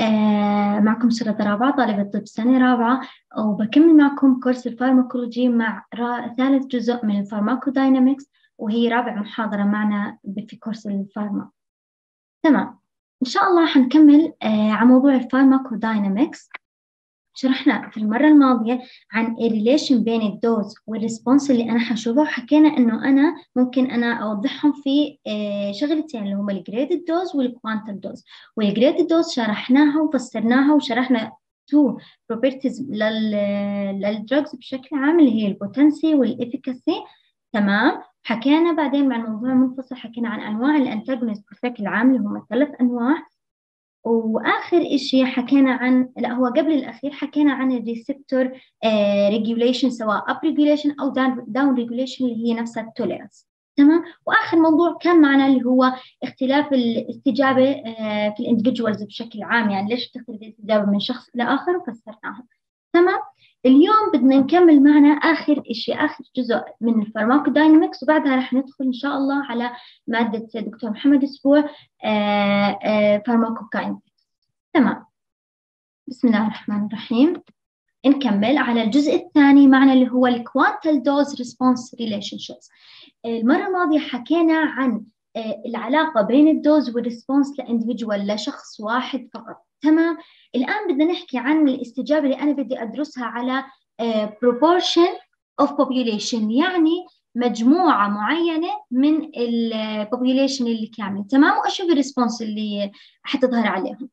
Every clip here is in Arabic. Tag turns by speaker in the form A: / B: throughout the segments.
A: آه معكم سرة رابعة طالبة طب سنة رابعة وبكمل معكم كورس ال pharmacology مع ثالث جزء من ال pharmacodynamics وهي رابع محاضرة معنا في كورس ال pharma. تمام. إن شاء الله حنكمل آه عن موضوع ال pharmacodynamics. شرحنا في المرة الماضية عن ال relation بين ال dose وال response اللي أنا حشوفه وحكينا إنه أنا ممكن أنا أوضحهم في آه، شغلتين اللي هما ال graded dose وال quantal dose وال graded dose شرحناها وفسرناها وشرحنا two properties لل drugs بشكل عام اللي هي ال potency وال efficacy تمام؟ حكينا بعدين مع الموضوع منفصل حكينا عن أنواع ال antagonist بشكل عام اللي هم ثلاث أنواع. وآخر شيء حكينا عن لا هو قبل الأخير حكينا عن ال receptor regulation سواء up regulation أو down regulation اللي هي نفسها ال tolerance تمام؟ وآخر موضوع كان معنا اللي هو اختلاف الاستجابة آه، في ال individuals بشكل عام. يعني ليش تختلف الاستجابة من شخص لآخر وفسرناها تمام؟ اليوم بدنا نكمل معنا آخر شيء آخر جزء من ال pharmacodynamics وبعدها رح ندخل إن شاء الله على مادة دكتور محمد أسبوع آه، آه، تمام. بسم الله الرحمن الرحيم. نكمل على الجزء الثاني معنا اللي هو ال quantal dose response relationships المرة الماضية حكينا عن آه، العلاقة بين ال dose وال response ل individual لشخص واحد فقط. تمام؟ الآن بدنا نحكي عن الاستجابة اللي أنا بدي أدرسها على uh, proportion of population يعني مجموعة معينة من ال population اللي كامل تمام؟ وأشوف ال response اللي حتظهر عليهم.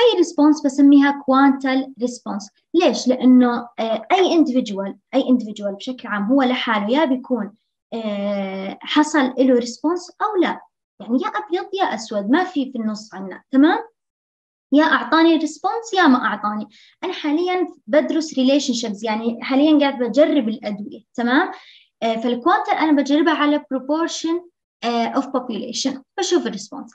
A: أي response بسميها quantal response ليش؟ لأنه آه، أي individual أي individual بشكل عام هو لحاله يا بيكون آه، حصل له response أو لا. يعني يا أبيض يا أسود ما في في النص عنا تمام؟ يا أعطاني response يا ما أعطاني. أنا حاليا بدرس relationships يعني حاليا قاعد بجرب الأدوية تمام؟ آه، فال quantal أنا بجربها على proportion of آه، population. بشوف ال response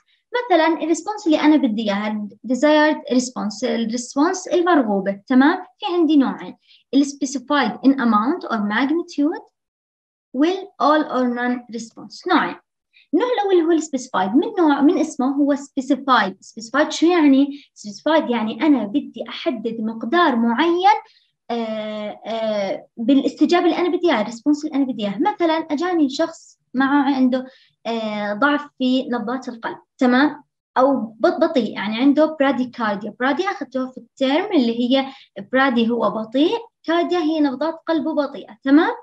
A: مثلا ال response اللي أنا بدي إياها desired response ال response المرغوبة تمام؟ في عندي نوعين. specified in amount or magnitude or all or none response. نوعين. النوع الأول هو ال specified من نوع من اسمه هو specified specified شو يعني؟ specified يعني أنا بدي أحدد مقدار معين آه آه بالاستجابة اللي أنا بدي إياها ال response اللي أنا بدي إياه مثلا أجاني شخص معه عنده آه ضعف في نبضات القلب. تمام؟ أو بطيء. يعني عنده bradycardia brady أخذته في ال term اللي هي brady هو بطيء cardia هي نبضات قلبه بطيئة. تمام؟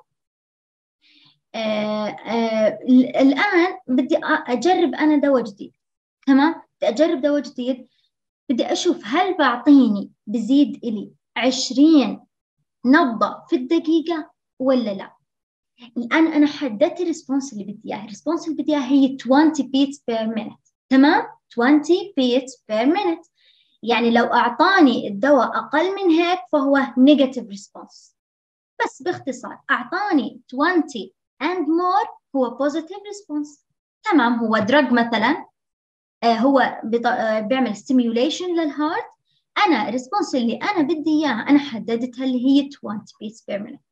A: الآن بدي أجرب أنا دواء جديد تمام؟ بدي أجرب دواء جديد بدي أشوف هل بعطيني بزيد إلي عشرين نبضة في الدقيقة ولا لا. الآن أنا حددت ال response اللي بدي إياه ال response اللي بدي إياه هي 20 beats per minute تمام؟ 20 beats per minute. يعني لو أعطاني الدواء أقل من هيك فهو negative response. بس باختصار أعطاني 20 and more هو positive response. تمام هو drug مثلا آه هو آه بيعمل stimulation لل heart أنا ال response اللي أنا بدي إياها أنا حددتها اللي هي 20 beats per minute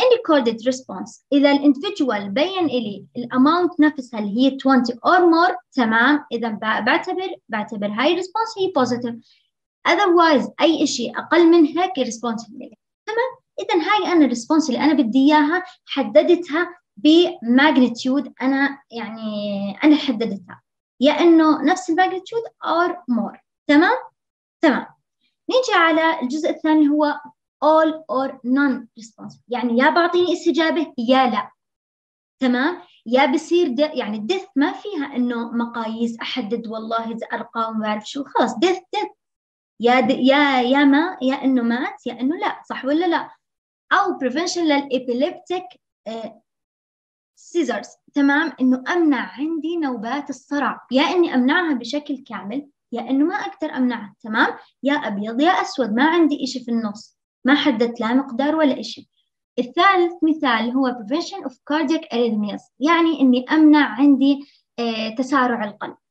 A: in recorded response. إذا ال individual بين إلي ال amount نفسها اللي هي 20 or more تمام إذا بعتبر بعتبر هاي response هي positive. Otherwise أي شيء أقل من هيك response. تمام؟ اذا هاي أنا ال response اللي أنا بدي إياها حددتها ب magnitude أنا يعني أنا حددتها. يا إنه نفس ال magnitude or more تمام؟ تمام. نيجي على الجزء الثاني هو all or none response. يعني يا بعطيني استجابة يا لا. تمام؟ يا بصير يعني ال death ما فيها إنه مقاييس أحدد والله ارقام ما بعرف شو. خلاص death death يا يا يا ما يا إنه مات يا إنه لا. صح ولا لا؟ أو prevention لل epileptic seizures تمام؟ إنه أمنع عندي نوبات الصرع. يا إني أمنعها بشكل كامل يا إنه ما أقدر أمنعها. تمام؟ يا أبيض يا أسود ما عندي إشي في النص. ما حددت لا مقدار ولا إشي. الثالث مثال هو prevention of cardiac arrhythmias. يعني إني أمنع عندي آه تسارع القلب. آه،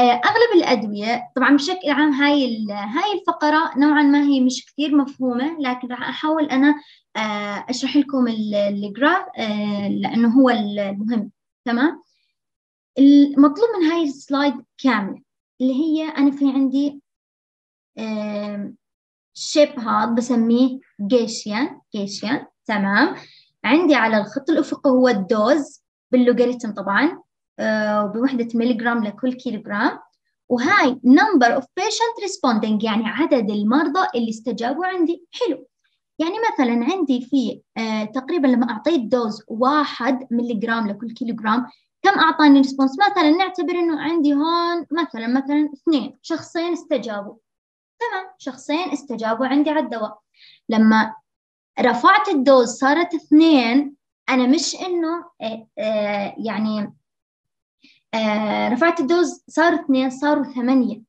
A: أغلب الأدوية طبعا بشكل عام هاي هاي الفقرة نوعا ما هي مش كثير مفهومة لكن راح أحاول أنا آه، أشرح لكم ال graph آه، لأنه هو المهم. تمام؟ المطلوب من هاي ال slide كاملة اللي هي أنا في عندي shape هذا بسميه Gaussian Gaussian تمام؟ عندي على الخط الأفقي هو ال dose باللوغاريتم طبعا. آه، وبوحدة مليغرام لكل كيلوغرام. وهاي number of patient responding يعني عدد المرضى اللي استجابوا عندي. حلو. يعني مثلا عندي في آه تقريبا لما أعطيت dose واحد ملي جرام لكل كيلو جرام كم أعطاني response مثلا نعتبر إنه عندي هون مثلا مثلا اثنين شخصين استجابوا. تمام. شخصين استجابوا عندي على الدواء. لما رفعت ال dose صارت اثنين أنا مش إنه آه آه يعني آه رفعت ال dose صار اثنين صاروا ثمانية.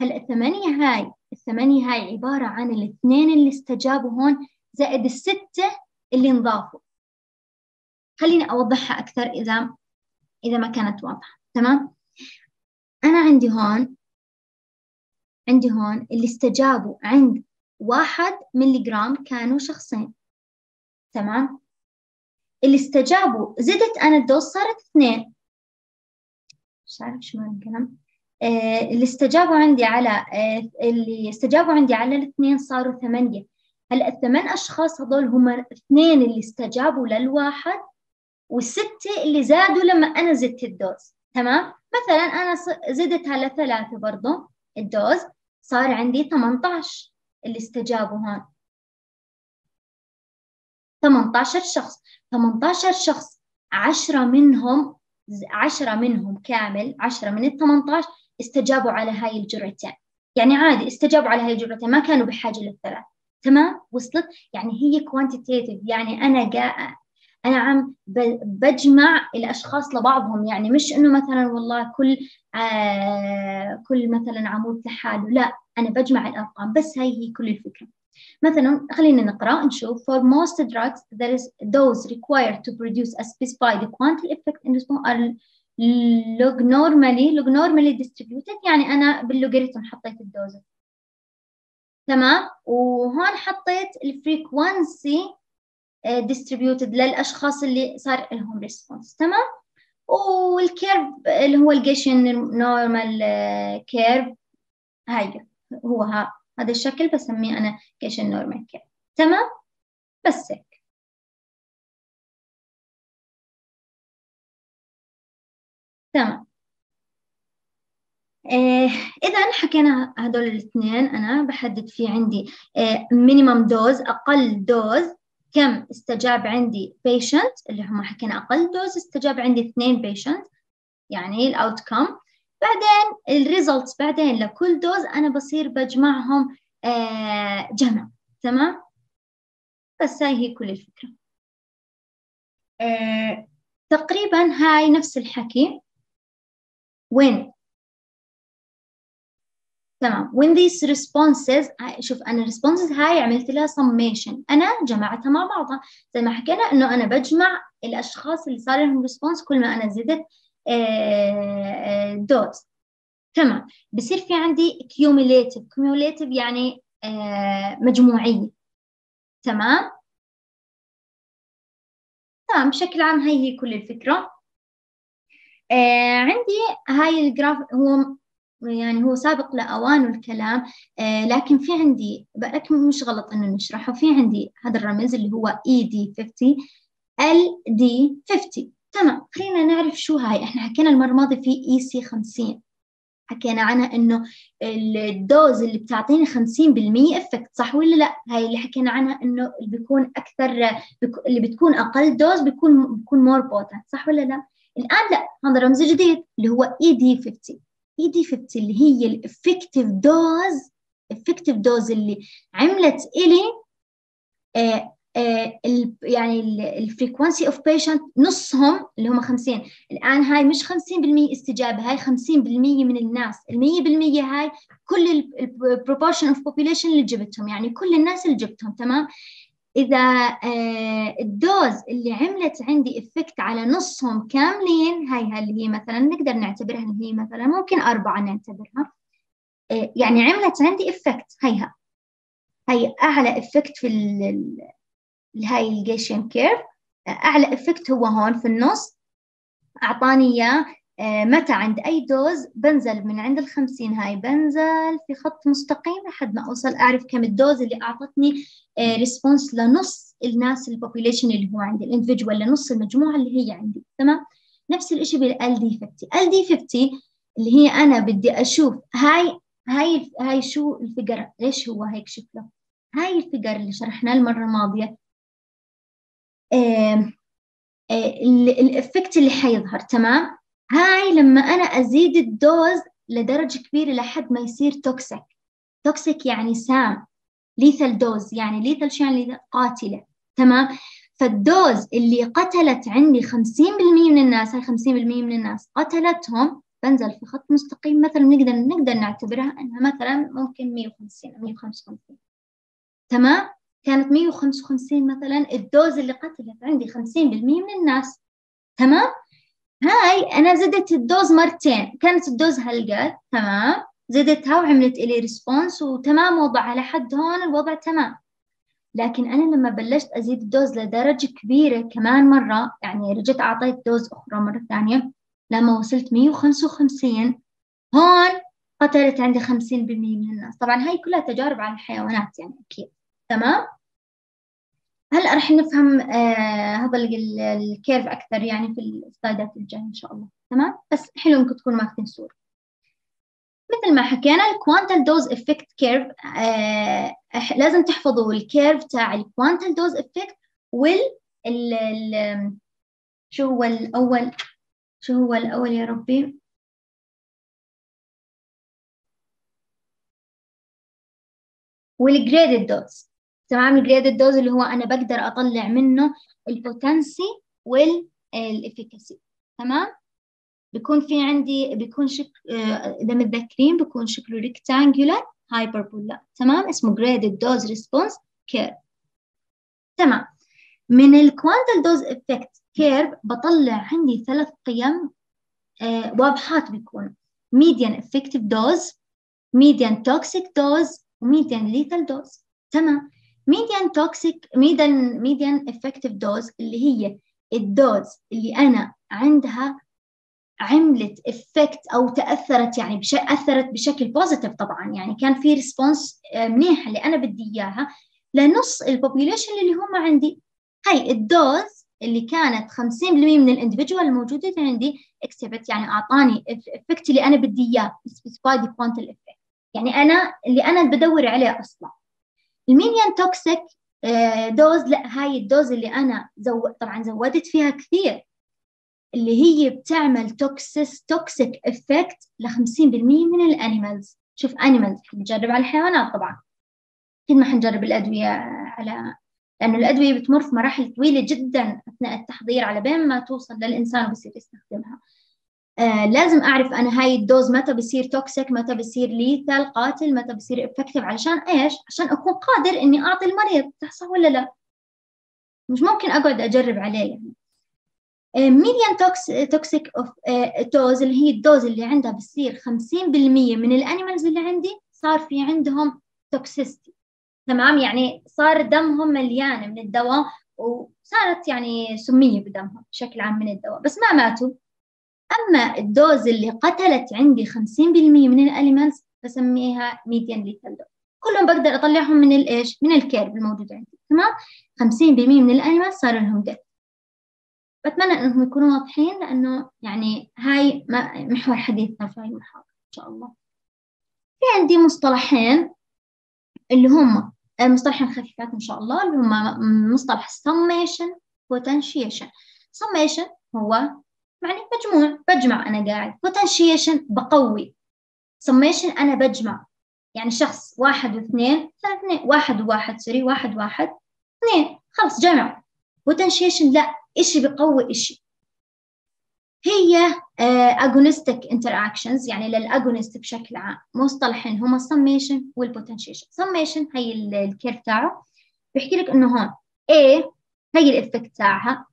A: هلا الثمانية هاي الثمانية هاي عبارة عن الاثنين اللي استجابوا هون زائد الستة اللي انضافوا. خليني أوضحها أكثر إذا إذا ما كانت واضحة. تمام؟ أنا عندي هون عندي هون اللي استجابوا عند واحد ملي جرام كانوا شخصين. تمام؟ اللي استجابوا زدت أنا ال dose صارت اثنين. مش عارف شو الكلام. آه اللي استجابوا عندي على آه اللي استجابوا عندي على الاثنين صاروا ثمانية. هلا الثمان أشخاص هذول هم الاثنين اللي استجابوا للواحد والستة اللي زادوا لما أنا زدت ال dose. تمام؟ مثلا أنا زدتها لثلاثة برضو ال dose. صار عندي 18 اللي استجابوا هون. 18 شخص. 18 شخص 10 منهم 10 منهم كامل 10 من ال 18 استجابوا على هاي الجرعتين. يعني عادي استجابوا على هاي الجرعتين ما كانوا بحاجة للثلاث. تمام؟ وصلت؟ يعني هي quantitative يعني أنا جاء أنا عم بجمع الأشخاص لبعضهم. يعني مش إنه مثلا والله كل آه كل مثلا عمود لحاله لا أنا بجمع الأرقام. بس هاي هي كل الفكرة. مثلا خلينا نقرأ نشوف for most drugs the dose required to produce a specified quantity effect in response are log normally log normally distributed يعني أنا باللوغاريتم حطيت ال dose تمام؟ وهون حطيت ال frequency distributed للأشخاص اللي صار لهم response تمام؟ وال curve اللي هو ال Gaussian normal curve هاي هو ها هذا الشكل بسميه أنا Gaussian normal curve تمام؟ بس هيك. تمام. آه إذا حكينا هدول الاثنين أنا بحدد في عندي minimum آه dose أقل dose كم استجاب عندي patient اللي هم حكينا أقل dose استجاب عندي اثنين patient يعني ال outcome بعدين ال results بعدين لكل dose أنا بصير بجمعهم آه جمع تمام؟ بس هاي هي كل الفكرة. آه تقريبا هاي نفس الحكي. وين؟ تمام. When these responses شوف أنا responses هاي عملت لها summation. أنا جمعتها مع بعضها. زي ما حكينا إنه أنا بجمع الأشخاص اللي صار لهم response كل ما أنا زدت دوز تمام. بصير في عندي cumulative. cumulative يعني مجموعية. تمام؟ تمام. بشكل عام هاي هي كل الفكرة. آه عندي هاي ال graph هو يعني هو سابق لأوانه الكلام آه لكن في عندي لكن مش غلط إنه نشرحه. في عندي هذا الرمز اللي هو ED50 LD50 تمام خلينا نعرف شو هاي. إحنا حكينا المرة الماضية في EC50 حكينا عنها إنه ال dose اللي بتعطيني 50% effect صح ولا لا؟ هاي اللي حكينا عنها إنه اللي بيكون أكثر اللي بتكون أقل dose بيكون بيكون more potent صح ولا لا؟ الآن لا هذا رمز جديد اللي هو ED 50 ED 50 اللي هي ال effective dose effective dose اللي عملت إلي آه يعني ال frequency of patient نصهم اللي هم 50 الآن هاي مش 50% استجابة هاي 50% من الناس. ال 100% هاي كل ال proportion of population اللي جبتهم يعني كل الناس اللي جبتهم تمام؟ إذا آه ال dose اللي عملت عندي effect على نصهم كاملين هاي اللي هي مثلا نقدر نعتبرها اللي هي مثلا ممكن أربعة نعتبرها. آه يعني عملت عندي effect هيها. هي أعلى effect في هاي الجيشن curve أعلى effect هو هون في النص. أعطاني إياه آه، متى عند أي dose بنزل من عند الخمسين. هاي بنزل في خط مستقيم لحد ما أوصل أعرف كم ال dose اللي أعطتني response آه، لنص الناس ال population اللي هو عندي ال individual لنص المجموعة اللي هي عندي. تمام؟ نفس الشيء بال LD 50 LD 50 اللي هي أنا بدي أشوف هاي هاي هاي شو الفقر ليش هو هيك شكله؟ هاي الفقر اللي شرحناه المرة الماضية. آه ال effect اللي حيظهر تمام؟ هاي لما أنا أزيد ال dose لدرجة كبيرة لحد ما يصير toxic toxic يعني سام lethal dose يعني lethal شو يعني؟ قاتلة تمام؟ فال dose اللي قتلت عندي 50% من الناس هاي 50% من الناس قتلتهم بنزل في خط مستقيم مثلا نقدر نقدر نعتبرها إنها مثلا ممكن 150 أو 155 تمام؟ كانت 155 مثلا ال dose اللي قتلت عندي 50% من الناس. تمام؟ هاي أنا زدت ال dose مرتين. كانت ال dose هالقد تمام؟ زدتها وعملت إلي response وتمام وضعها لحد هون الوضع تمام. لكن أنا لما بلشت أزيد ال dose لدرجة كبيرة كمان مرة يعني رجعت أعطيت dose أخرى مرة ثانية لما وصلت 155 هون قتلت عندي 50% من الناس. طبعا هاي كلها تجارب على الحيوانات يعني أكيد. تمام؟ هلا رح نفهم آه هذا ال curve أكثر يعني في السلايدات الجاية إن شاء الله. تمام؟ بس حلو إنكم تكونوا ماخذين صورة. مثل ما حكينا ال quantal dose effect curve لازم تحفظوا ال curve تاع ال quantal dose effect وال ال ال شو هو الأول؟ شو هو الأول يا ربي؟ وال graded dose تمام ال graded dose اللي هو أنا بقدر أطلع منه ال potency وال efficacy تمام؟ بيكون في عندي بيكون شكل آه، إذا متذكرين بيكون شكله rectangular hyperbola تمام؟ اسمه graded dose response curve تمام. من ال quantal dose effect curve بطلع عندي ثلاث قيم آه واضحات بيكون. median effective dose median toxic dose و median lethal dose تمام؟ median toxic median median effective dose اللي هي ال dose اللي أنا عندها عملت effect أو تأثرت يعني بش... أثرت بشكل positive طبعا. يعني كان في response آه، منيحة اللي أنا بدي إياها لنص ال population اللي هم عندي. هاي ال dose اللي كانت 50% من ال individual الموجودة عندي accept يعني أعطاني ال effect اللي أنا بدي إياه. specified quantal effect يعني أنا اللي أنا بدور عليه أصلا. ال median toxic dose لا هاي ال dose اللي أنا زو... طبعا زودت فيها كثير اللي هي بتعمل toxis toxic effect ل 50% من ال animals. شوف animals بنجرب على الحيوانات طبعا. أكيد ما حنجرب الأدوية على لأنه الأدوية بتمر في مراحل طويلة جدا أثناء التحضير على بين ما توصل للإنسان وبصير يستخدمها. آه لازم أعرف أنا هاي ال dose متى بصير toxic متى بصير lethal قاتل متى بصير effective علشان إيش؟ عشان أكون قادر إني أعطي المريض صح ولا لا؟ مش ممكن أقعد أجرب عليه يعني. median toxic of dose اللي هي ال dose اللي عندها بتصير 50% من ال animals اللي عندي صار في عندهم toxicity تمام؟ يعني صار دمهم مليان من الدواء وصارت يعني سمية بدمهم بشكل عام من الدواء بس ما ماتوا. أما ال dose اللي قتلت عندي 50% من ال animals بسميها median lethal dose. كلهم بقدر أطلعهم من الإيش؟ من ال curve الموجود عندي. تمام؟ 50% من ال animals صار لهم death بتمنى إنهم يكونوا واضحين لأنه يعني هاي محور حديثنا في هاي المحاضرة إن شاء الله. في عندي مصطلحين اللي هم مصطلحين خفيفات إن شاء الله اللي هم مصطلح summation potentiation. summation هو يعني مجموع بجمع أنا قاعد. potentiation بقوي. summation أنا بجمع. يعني شخص واحد واثنين اثنين واحد وواحد sorry واحد واحد اثنين. خلص جمع. potentiation لا إشي بقوي إشي. هي agonistic interactions يعني لل agonist بشكل عام. مصطلحين هما summation وال potentiation. summation هي ال curve تاعه. بيحكي لك إنه هون A هي ال effect تاعها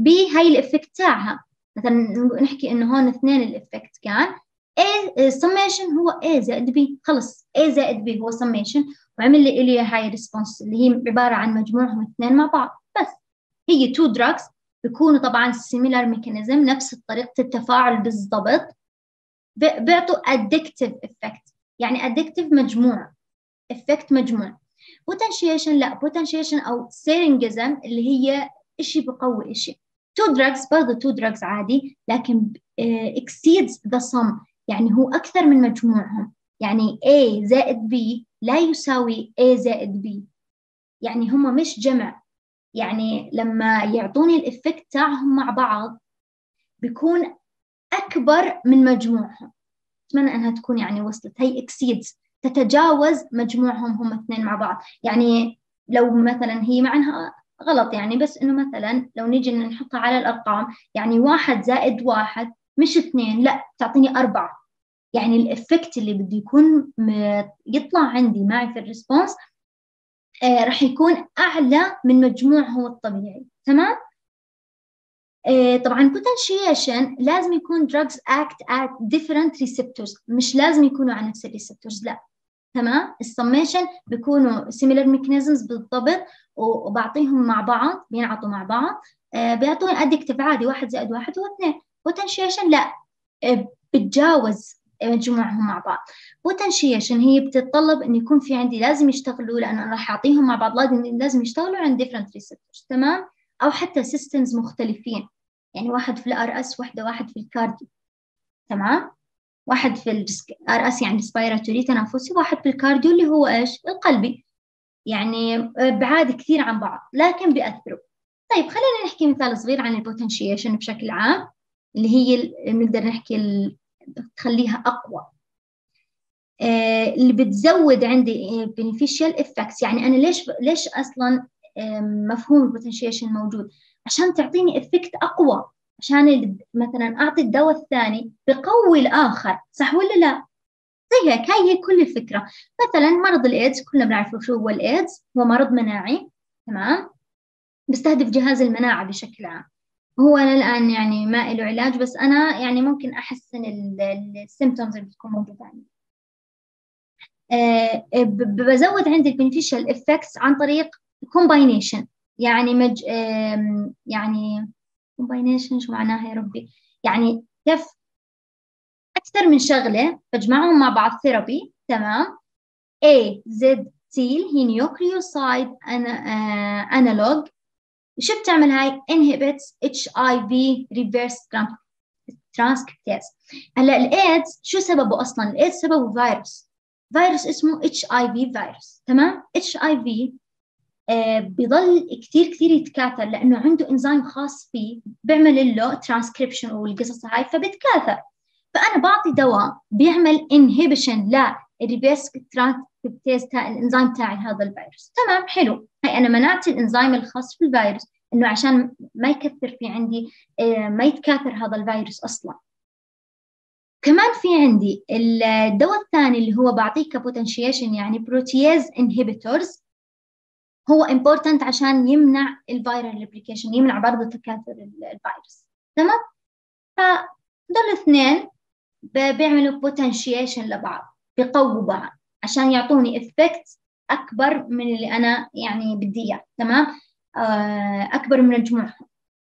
A: B هي ال effect تاعها. مثلا نحكي إنه هون اثنين ال effect كان A summation هو A زائد B. خلص. A زائد B هو summation. وعمل لي إلي هاي response اللي هي عبارة عن مجموعهم اثنين مع بعض. بس هي two drugs بيكونوا طبعا similar mechanism نفس طريقة التفاعل بالضبط. بيعطوا additive effect. يعني additive مجموع effect مجموع potentiation لا. Potentiation أو synergism اللي هي إشي بقوي إشي. Two drugs برضه two drugs عادي لكن uh, exceeds the sum. يعني هو أكثر من مجموعهم. يعني A زائد B لا يساوي A زائد B. يعني هم مش جمع. يعني لما يعطوني الإفكت تاعهم مع بعض بيكون أكبر من مجموعهم. أتمنى أنها تكون يعني وصلت. هي exceeds. تتجاوز مجموعهم هم اثنين مع بعض. يعني لو مثلا هي معناها غلط. يعني بس إنه مثلا لو نيجي نحطها على الأرقام يعني واحد زائد واحد مش اثنين لا تعطيني أربعة. يعني ال effect اللي بده يكون يطلع عندي معي في ال response آه راح يكون أعلى من مجموعه الطبيعي. تمام؟ آه طبعا potentiation لازم يكون drugs act at different receptors مش لازم يكونوا على نفس ال receptors لا. تمام؟ السميشن بيكونوا similar mechanisms بالضبط وبعطيهم مع بعض بينعطوا مع بعض. آه بيعطوني additive عادي واحد زائد واحد هو اثنين. Potentiation لا. آه بتجاوز مجموعهم مع بعض. potentiation هي بتتطلب انه يكون في عندي لازم يشتغلوا لأنه أنا راح أعطيهم مع بعض لازم يشتغلوا عند different receptors تمام؟ أو حتى systems مختلفين. يعني واحد في ال RS وحده واحد في ال cardio تمام؟ واحد في ال RS يعني respiratory تنفسي واحد في ال cardio اللي هو إيش؟ القلبي. يعني بعاد كثير عن بعض لكن بيأثروا. طيب خلينا نحكي مثال صغير عن ال potentiation بشكل عام اللي هي نقدر نحكي تخليها أقوى. آه، اللي بتزود عندي beneficial effects. يعني أنا ليش ليش أصلا مفهوم ال potentiation موجود؟ عشان تعطيني effect أقوى. عشان مثلا أعطي الدواء الثاني بقوي الآخر صح ولا لا؟ زي هيك هاي هي كل الفكرة. مثلا مرض الإيدز كلنا بنعرف شو هو الإيدز هو مرض مناعي تمام؟ بيستهدف جهاز المناعة بشكل عام. هو الآن يعني ما له علاج بس أنا يعني ممكن أحسن ال symptoms اللي بتكون موجودة عندي. آه، بزود عندي ال beneficial effects عن طريق combination يعني مج يعني combination شو معناها يا ربي. يعني كيف أكثر من شغلة بجمعهم مع بعض therapy تمام؟ AZT اللي هي nucleoside analog شو بتعمل هاي؟ inhibits HIV reverse transcriptase. هلأ الايدز شو سببه أصلا؟ الايدز سببه فيروس فيروس اسمه HIV فيروس تمام؟ HIV بضل كثير كثير يتكاثر لأنه عنده انزيم خاص فيه بيعمل له ترانسكريبشن والقصص هاي فبتكاثر. فأنا بعطي دواء بيعمل انهبيشن للريفيرس ترانسكريبتيز تاع الانزيم تاعي هذا الفيروس. تمام حلو. هاي أنا منعت الانزيم الخاص في الفيروس إنه عشان ما يكثر في عندي آه، ما يتكاثر هذا الفيروس أصلا. كمان في عندي الدواء الثاني اللي هو بعطيه ك potentiation يعني protease inhibitors هو important عشان يمنع ال viral replication يمنع برضه تكاثر الفيروس. تمام؟ فدول الاثنين بيعملوا potentiation لبعض بيقووا بعض عشان يعطوني effect أكبر من اللي أنا يعني بدي إياه. تمام؟ آه، أكبر من مجموعهم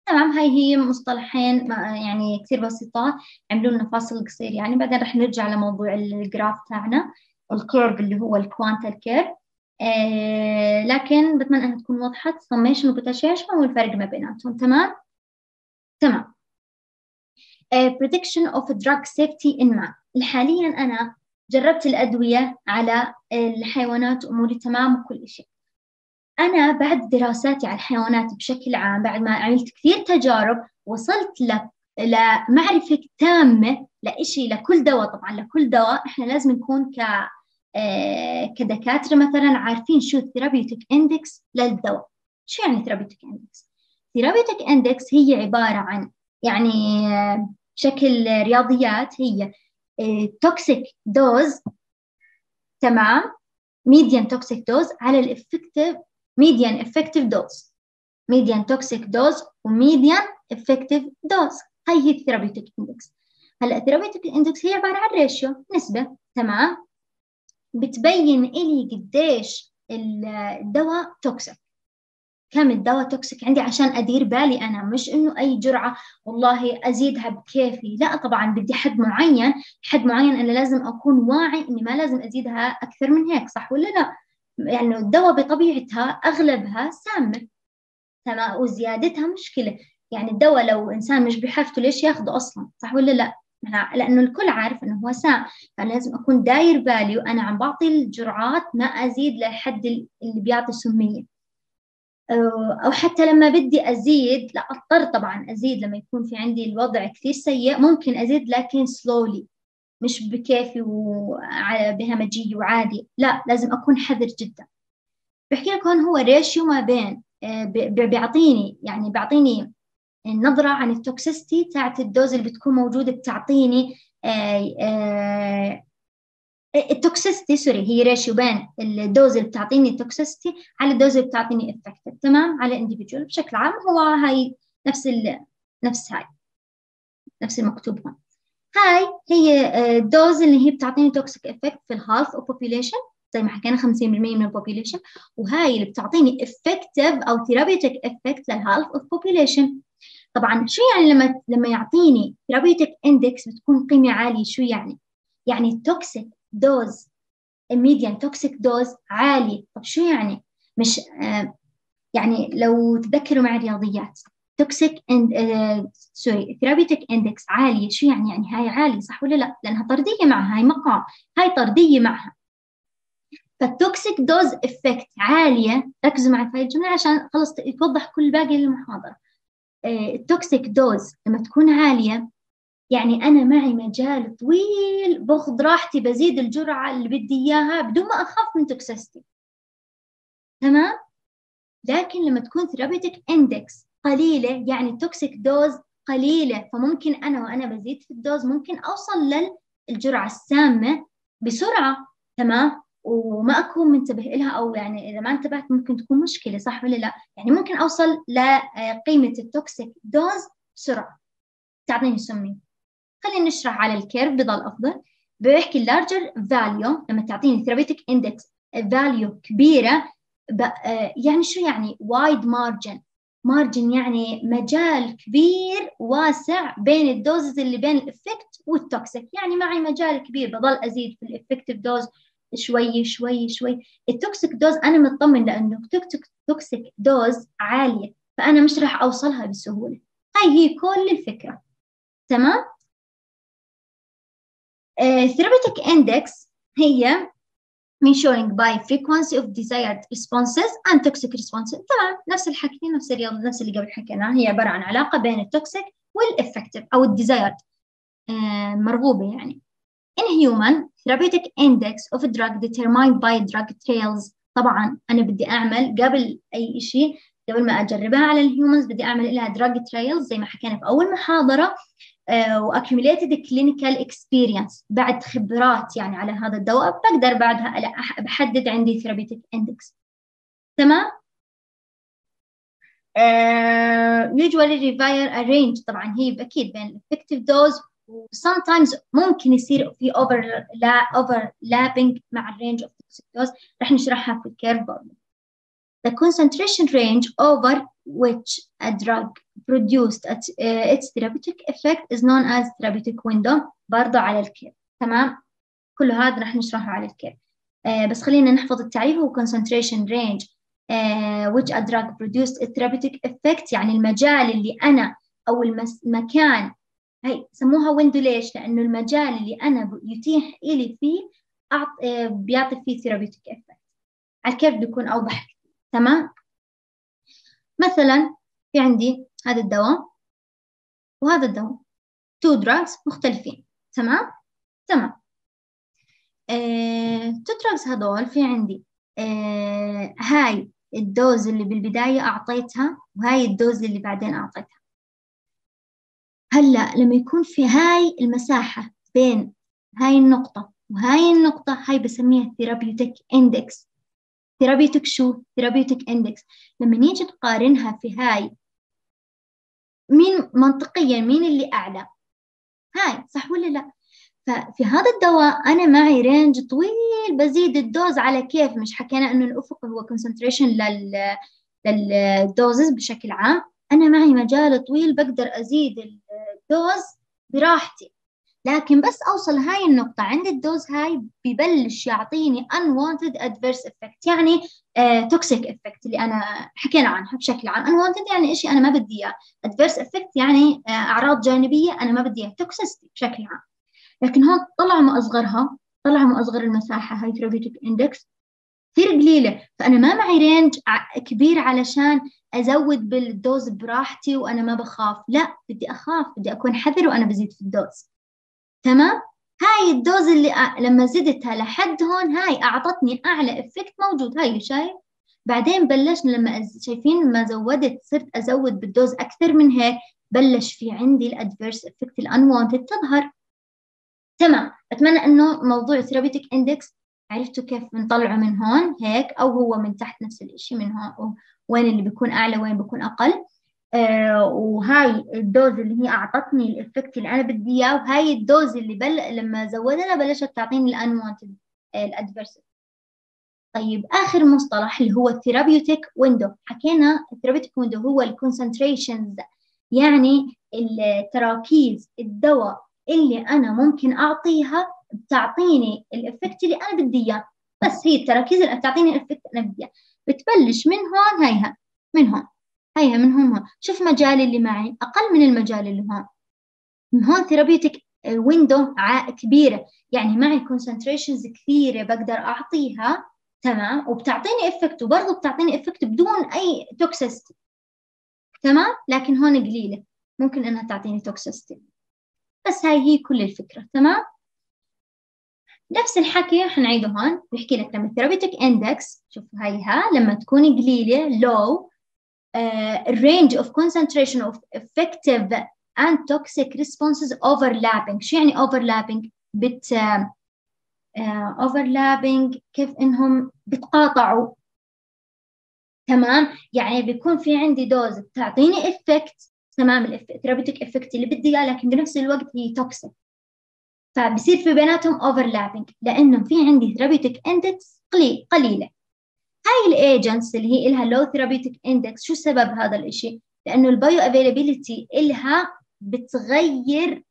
A: تمام؟ هاي هي مصطلحين يعني كثير بسيطات عملوا لنا فاصل قصير يعني بعدين رح نرجع لموضوع ال graph تاعنا ال curve اللي هو ال quantal curve آه لكن بتمنى إنها تكون وضحت سميشن وبوتنشيشن والفرق ما بيناتهم. تمام؟ تمام. prediction of drug safety in man. حاليا أنا جربت الأدوية على الحيوانات وأموري تمام وكل شيء. أنا بعد دراساتي على الحيوانات بشكل عام بعد ما عملت كثير تجارب وصلت ل لمعرفة تامة لإشي لكل دواء. طبعا لكل دواء إحنا لازم نكون ك آه، كدكاترة مثلا عارفين شو ال therapeutic index للدواء. شو يعني therapeutic index؟ therapeutic index هي عبارة عن يعني بشكل رياضيات هي toxic dose تمام؟ median toxic dose على ال effective median effective dose median toxic dose و median effective dose هاي هي ال therapeutic index هلأ ال therapeutic index هي عبارة عن ratio نسبة تمام؟ بتبين إلي قديش الدواء toxic كم الدواء toxic عندي عشان أدير بالي أنا مش إنه أي جرعة والله أزيدها بكيفي. لا طبعا بدي حد معين حد معين أنا لازم أكون واعي إني ما لازم أزيدها أكثر من هيك صح ولا لا؟ يعني الدواء بطبيعتها أغلبها سامة تمام وزيادتها مشكلة. يعني الدواء لو إنسان مش بحاجته ليش ياخده أصلا؟ صح ولا لا؟ لأنه الكل عارف إنه هو سام فأنا لازم أكون داير بالي وأنا عم بعطي الجرعات ما أزيد لحد اللي بيعطي سمية. أو حتى لما بدي أزيد لا أضطر طبعا أزيد لما يكون في عندي الوضع كثير سيء ممكن أزيد لكن slowly مش بكيفي وبهمجية وعادي لا لازم أكون حذر جدا. بحكي لك هون هو ratio ما بين آه، بيعطيني يعني بيعطيني النظرة عن ال toxicity تاعت ال dose اللي بتكون موجودة بتعطيني آه، آه، ال toxicity sorry هي ratio بين ال dose اللي بتعطيني ال toxicity على ال dose اللي بتعطيني effective تمام؟ على ال individual بشكل عام هو هاي نفس ال نفس هاي نفس المكتوب هون. هاي هي ال dose اللي هي بتعطيني toxic effect في ال half of population زي ما حكينا 50% من ال population وهاي اللي بتعطيني effective أو therapeutic effect لل half of population طبعا شو يعني لما لما يعطيني therapeutic index بتكون قيمة عالية؟ شو يعني؟ يعني ال toxic dose ال median toxic dose عالي طب شو يعني؟ مش آه يعني لو تذكروا مع الرياضيات toxic اند sorry therapeutic index عالية. شو يعني؟ يعني هاي عالي صح ولا لا؟ لأنها طردية معها هاي مقام هاي طردية معها. فال toxic dose effect عالية. ركزوا معي في هاي الجملة عشان خلص يتوضح كل باقي المحاضرة. ال toxic dose لما تكون عالية يعني أنا معي مجال طويل باخذ راحتي بزيد الجرعة اللي بدي إياها بدون ما أخاف من toxicity تمام؟ لكن لما تكون therapeutic index قليلة يعني ال toxic dose قليلة فممكن أنا وأنا بزيد في ال dose ممكن أوصل للجرعة السامة بسرعة تمام؟ وما أكون منتبه لها أو يعني إذا ما انتبهت ممكن تكون مشكلة صح ولا لا؟ يعني ممكن أوصل لقيمة ال toxic dose بسرعة. تعطيني سمي خلينا نشرح على ال curve بضل أفضل. بيحكي ال larger value لما تعطيني therapeutic index value كبيرة آه، يعني شو يعني؟ wide margin margin يعني مجال كبير واسع بين ال doses اللي بين ال effect وال toxic يعني معي مجال كبير بضل أزيد في ال effective dose شوي شوي شوي. ال toxic dose أنا مطمن لأنه toxic dose عالية فأنا مش راح أوصلها بسهولة. هاي هي كل الفكرة. تمام؟ therapeutic index هي measuring by frequency of desired responses and toxic responses. تمام نفس الحكي نفس الرياضة نفس اللي قبل حكيناه. هي عبارة عن علاقة بين ال toxic وال effective أو ال desired مرغوبة يعني. In human therapeutic index of a drug determined by drug trials. طبعا أنا بدي أعمل قبل أي شيء قبل ما أجربها على ال humans بدي أعمل لها drug trials زي ما حكينا في أول محاضرة و accumulated clinical experience بعد خبرات يعني على هذا الدواء بقدر بعدها بحدد عندي therapeutic index تمام؟ usually refer a range طبعا هي أكيد بين ال effective dose و sometimes ممكن يصير في over لا overlapping مع ال range of dose رح نشرحها في ال curve برضه The concentration range over which a drug produced at, uh, its therapeutic effect is known as therapeutic window برضه على الكير تمام كل هذا راح نشرحه على الكير uh, بس خلينا نحفظ التعريف هو concentration range uh, which a drug produced its therapeutic effect يعني المجال اللي أنا أو المكان هي سموها ويندو ليش؟ لأنه المجال اللي أنا يتيح إلي فيه أعط... uh, بيعطي فيه therapeutic effect. على ال curve بيكون أوضح. تمام؟ مثلا في عندي هذا الدواء وهذا الدواء. two drugs مختلفين. تمام؟ تمام. two drugs هذول في عندي. آه هاي ال dose اللي بالبداية أعطيتها وهاي ال dose اللي بعدين أعطيتها. هلا لما يكون في هاي المساحة بين هاي النقطة وهاي النقطة هاي بسميها therapeutic index therapeutic شو؟ therapeutic index لما نيجي نقارنها في هاي مين منطقيا مين اللي أعلى؟ هاي صح ولا لا؟ ففي هذا الدواء أنا معي range طويل بزيد ال dose على كيف؟ مش حكينا إنه الأفقي هو concentration لل لل doses بشكل عام. أنا معي مجال طويل بقدر أزيد ال dose براحتي. لكن بس أوصل هاي النقطة عند ال dose هاي ببلش يعطيني unwanted adverse effect يعني uh, toxic effect اللي أنا حكينا عنها بشكل عام. unwanted يعني إشي أنا ما بدي إياه. adverse effect يعني uh, أعراض جانبية أنا ما بدي إياها. toxicity بشكل عام. لكن هون طلع ما أصغرها طلع ما أصغر المساحة هاي therapeutic index. كثير قليلة. فأنا ما معي range كبير علشان أزود بال dose براحتي وأنا ما بخاف. لا بدي أخاف بدي أكون حذر وأنا بزيد في ال dose. تمام؟ هاي ال dose اللي لما زدتها لحد هون هاي أعطتني أعلى effect موجود. هاي شايف؟ بعدين بلشنا لما شايفين لما زودت صرت أزود بال dose أكثر من هيك بلش في عندي ال adverse effect ال unwanted تظهر. تمام؟ أتمنى إنه موضوع therapeutic index عرفتوا كيف بنطلعه من هون هيك؟ أو هو من تحت نفس الإشي من هون وين اللي بيكون أعلى وين بيكون أقل. آه وهاي ال dose اللي هي أعطتني ال effect اللي أنا بدي إياه وهاي ال dose اللي بل لما زودنا بلشت تعطيني ال unwanted ال adverse طيب آخر مصطلح اللي هو ال therapeutic window حكينا ال therapeutic window هو ال concentrations يعني التراكيز الدواء اللي أنا ممكن أعطيها بتعطيني ال effect اللي أنا بدي إياه. بس هي التراكيز اللي بتعطيني ال effect أنا بدي إياه. بتبلش من هون هيها من هون هيها من هون هون. شوف مجالي اللي معي أقل من المجال اللي هون. من هون therapeutic window كبيرة. يعني معي concentrations كثيرة بقدر أعطيها تمام؟ وبتعطيني effect وبرضه بتعطيني effect بدون أي toxicity تمام؟ لكن هون قليلة. ممكن إنها تعطيني toxicity بس هاي هي كل الفكرة تمام؟ نفس الحكي حنعيده هون. بيحكي لك لما ال therapeutic index شوف هاي ها لما تكون قليلة low ال range of concentration of effective and toxic responses overlapping. شو يعني overlapping بت uh, كيف إنهم بتقاطعوا. تمام؟ يعني بيكون في عندي dose بتعطيني effect تمام ال therapeutic effect اللي بدي إياه لكن بنفس الوقت هي toxic فبصير في بيناتهم overlapping لأنه في عندي therapeutic index قليل قليلة. هاي ال agents اللي هي لها low therapeutic index شو سبب هذا الشيء لأنه ال bioavailability لها بتغير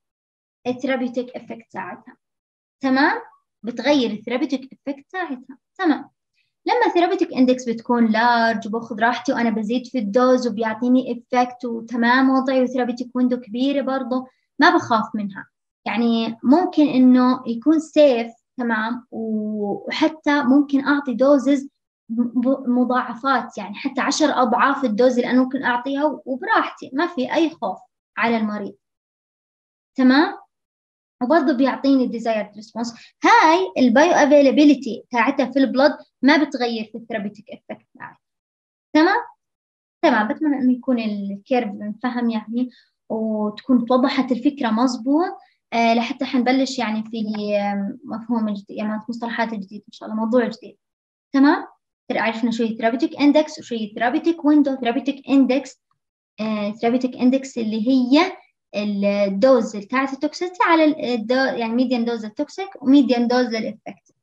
A: ال therapeutic effect تاعتها تمام؟ بتغير ال therapeutic effect تاعتها تمام. لما ال therapeutic index بتكون large وباخذ راحتي وأنا بزيد في ال dose وبيعطيني effect وتمام وضعي و therapeutic window كبيرة برضه ما بخاف منها. يعني ممكن إنه يكون safe تمام؟ وحتى ممكن أعطي doses مضاعفات يعني حتى عشر أضعاف ال dose اللي أنا ممكن أعطيها وبراحتي ما في أي خوف على المريض. تمام؟ وبرضه بيعطيني ال desired response هاي ال bioavailability تاعتها في البلد ما بتغير في ال therapeutic effect تاعي تمام؟ تمام. بتمنى إنه يكون ال curve مفهم يعني وتكون توضحت الفكرة مظبوط. لحتى حنبلش يعني في مفهوم جديد يعني مصطلحات جديدة إن شاء الله موضوع جديد. تمام؟ عرفنا شو هي therapeutic index وشو هي therapeutic window therapeutic index therapeutic index اللي هي ال dose بتاعت ال toxicity على ال do يعني median dose ال toxic و median dose لل effect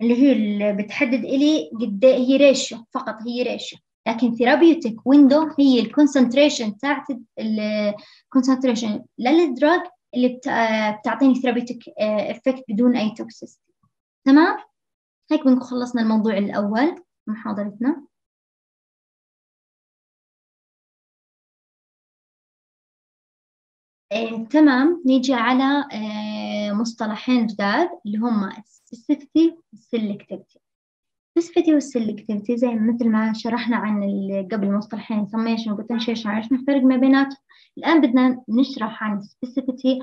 A: اللي هي اللي بتحدد إلي قد إيه هي ratio فقط هي ratio لكن therapeutic window هي ال concentration بتاعت ال concentration لل drug اللي بتعطيني therapeutic effect بدون أي toxicity تمام؟ هيك بنكون خلصنا الموضوع الأول محاضرتنا آه، تمام. نيجي على آه، مصطلحين جداد اللي هم ال specificity وال selectivity ال specificity وال selectivity زي مثل ما شرحنا عن قبل مصطلحين سميشن وبوتنشيشن عرفنا الفرق ما بيناتهم. الآن بدنا نشرح عن ال specificity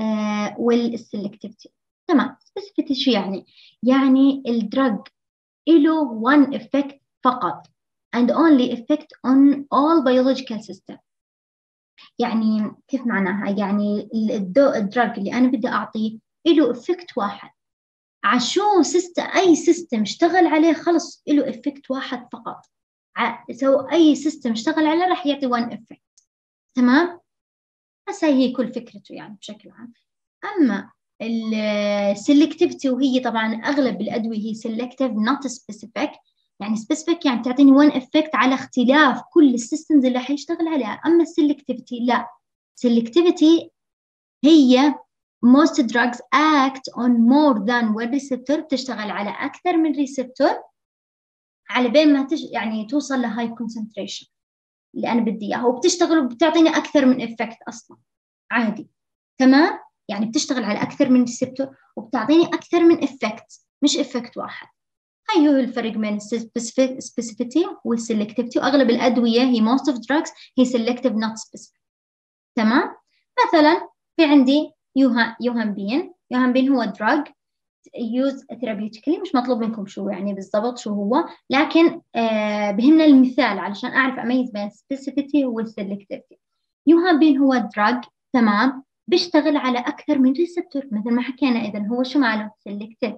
A: آه، وال selectivity تمام. specificity شو يعني؟ يعني ال drug له one effect فقط and only effect on all biological system. يعني كيف معناها؟ يعني ال drug اللي أنا بدي أعطيه له effect واحد. عشو system أي system اشتغل عليه خلص له effect واحد فقط. so أي system اشتغل عليه راح يعطي one effect تمام؟ هاي هي كل فكرته يعني بشكل عام. أما ال selectivity وهي طبعا أغلب الأدوية هي selective not specific يعني specific يعني تعطيني one effect على اختلاف كل ال systems اللي حيشتغل عليها. أما ال selectivity لا. selectivity هي most drugs act on more than one receptor بتشتغل على أكثر من receptor على بين ما تش... يعني توصل لهاي concentration. اللي أنا بدي إياها وبتشتغل وبتعطيني أكثر من effect أصلا. عادي. تمام؟ يعني بتشتغل على أكثر من receptor وبتعطيني أكثر من effect مش effect واحد. هاي هو الفرق بين ال specificity وال selectivity وأغلب الأدوية هي most of drugs هي selective not specific. تمام؟ مثلا في عندي yohimbine. yohimbine هو drug used therapeutically مش مطلوب منكم شو يعني بالضبط شو هو. لكن آه بهمنا المثال علشان أعرف أميز بين ال specificity وال selectivity yohimbine هو drug تمام بيشتغل على أكثر من receptor مثل ما حكينا إذا هو شو ماله؟ selective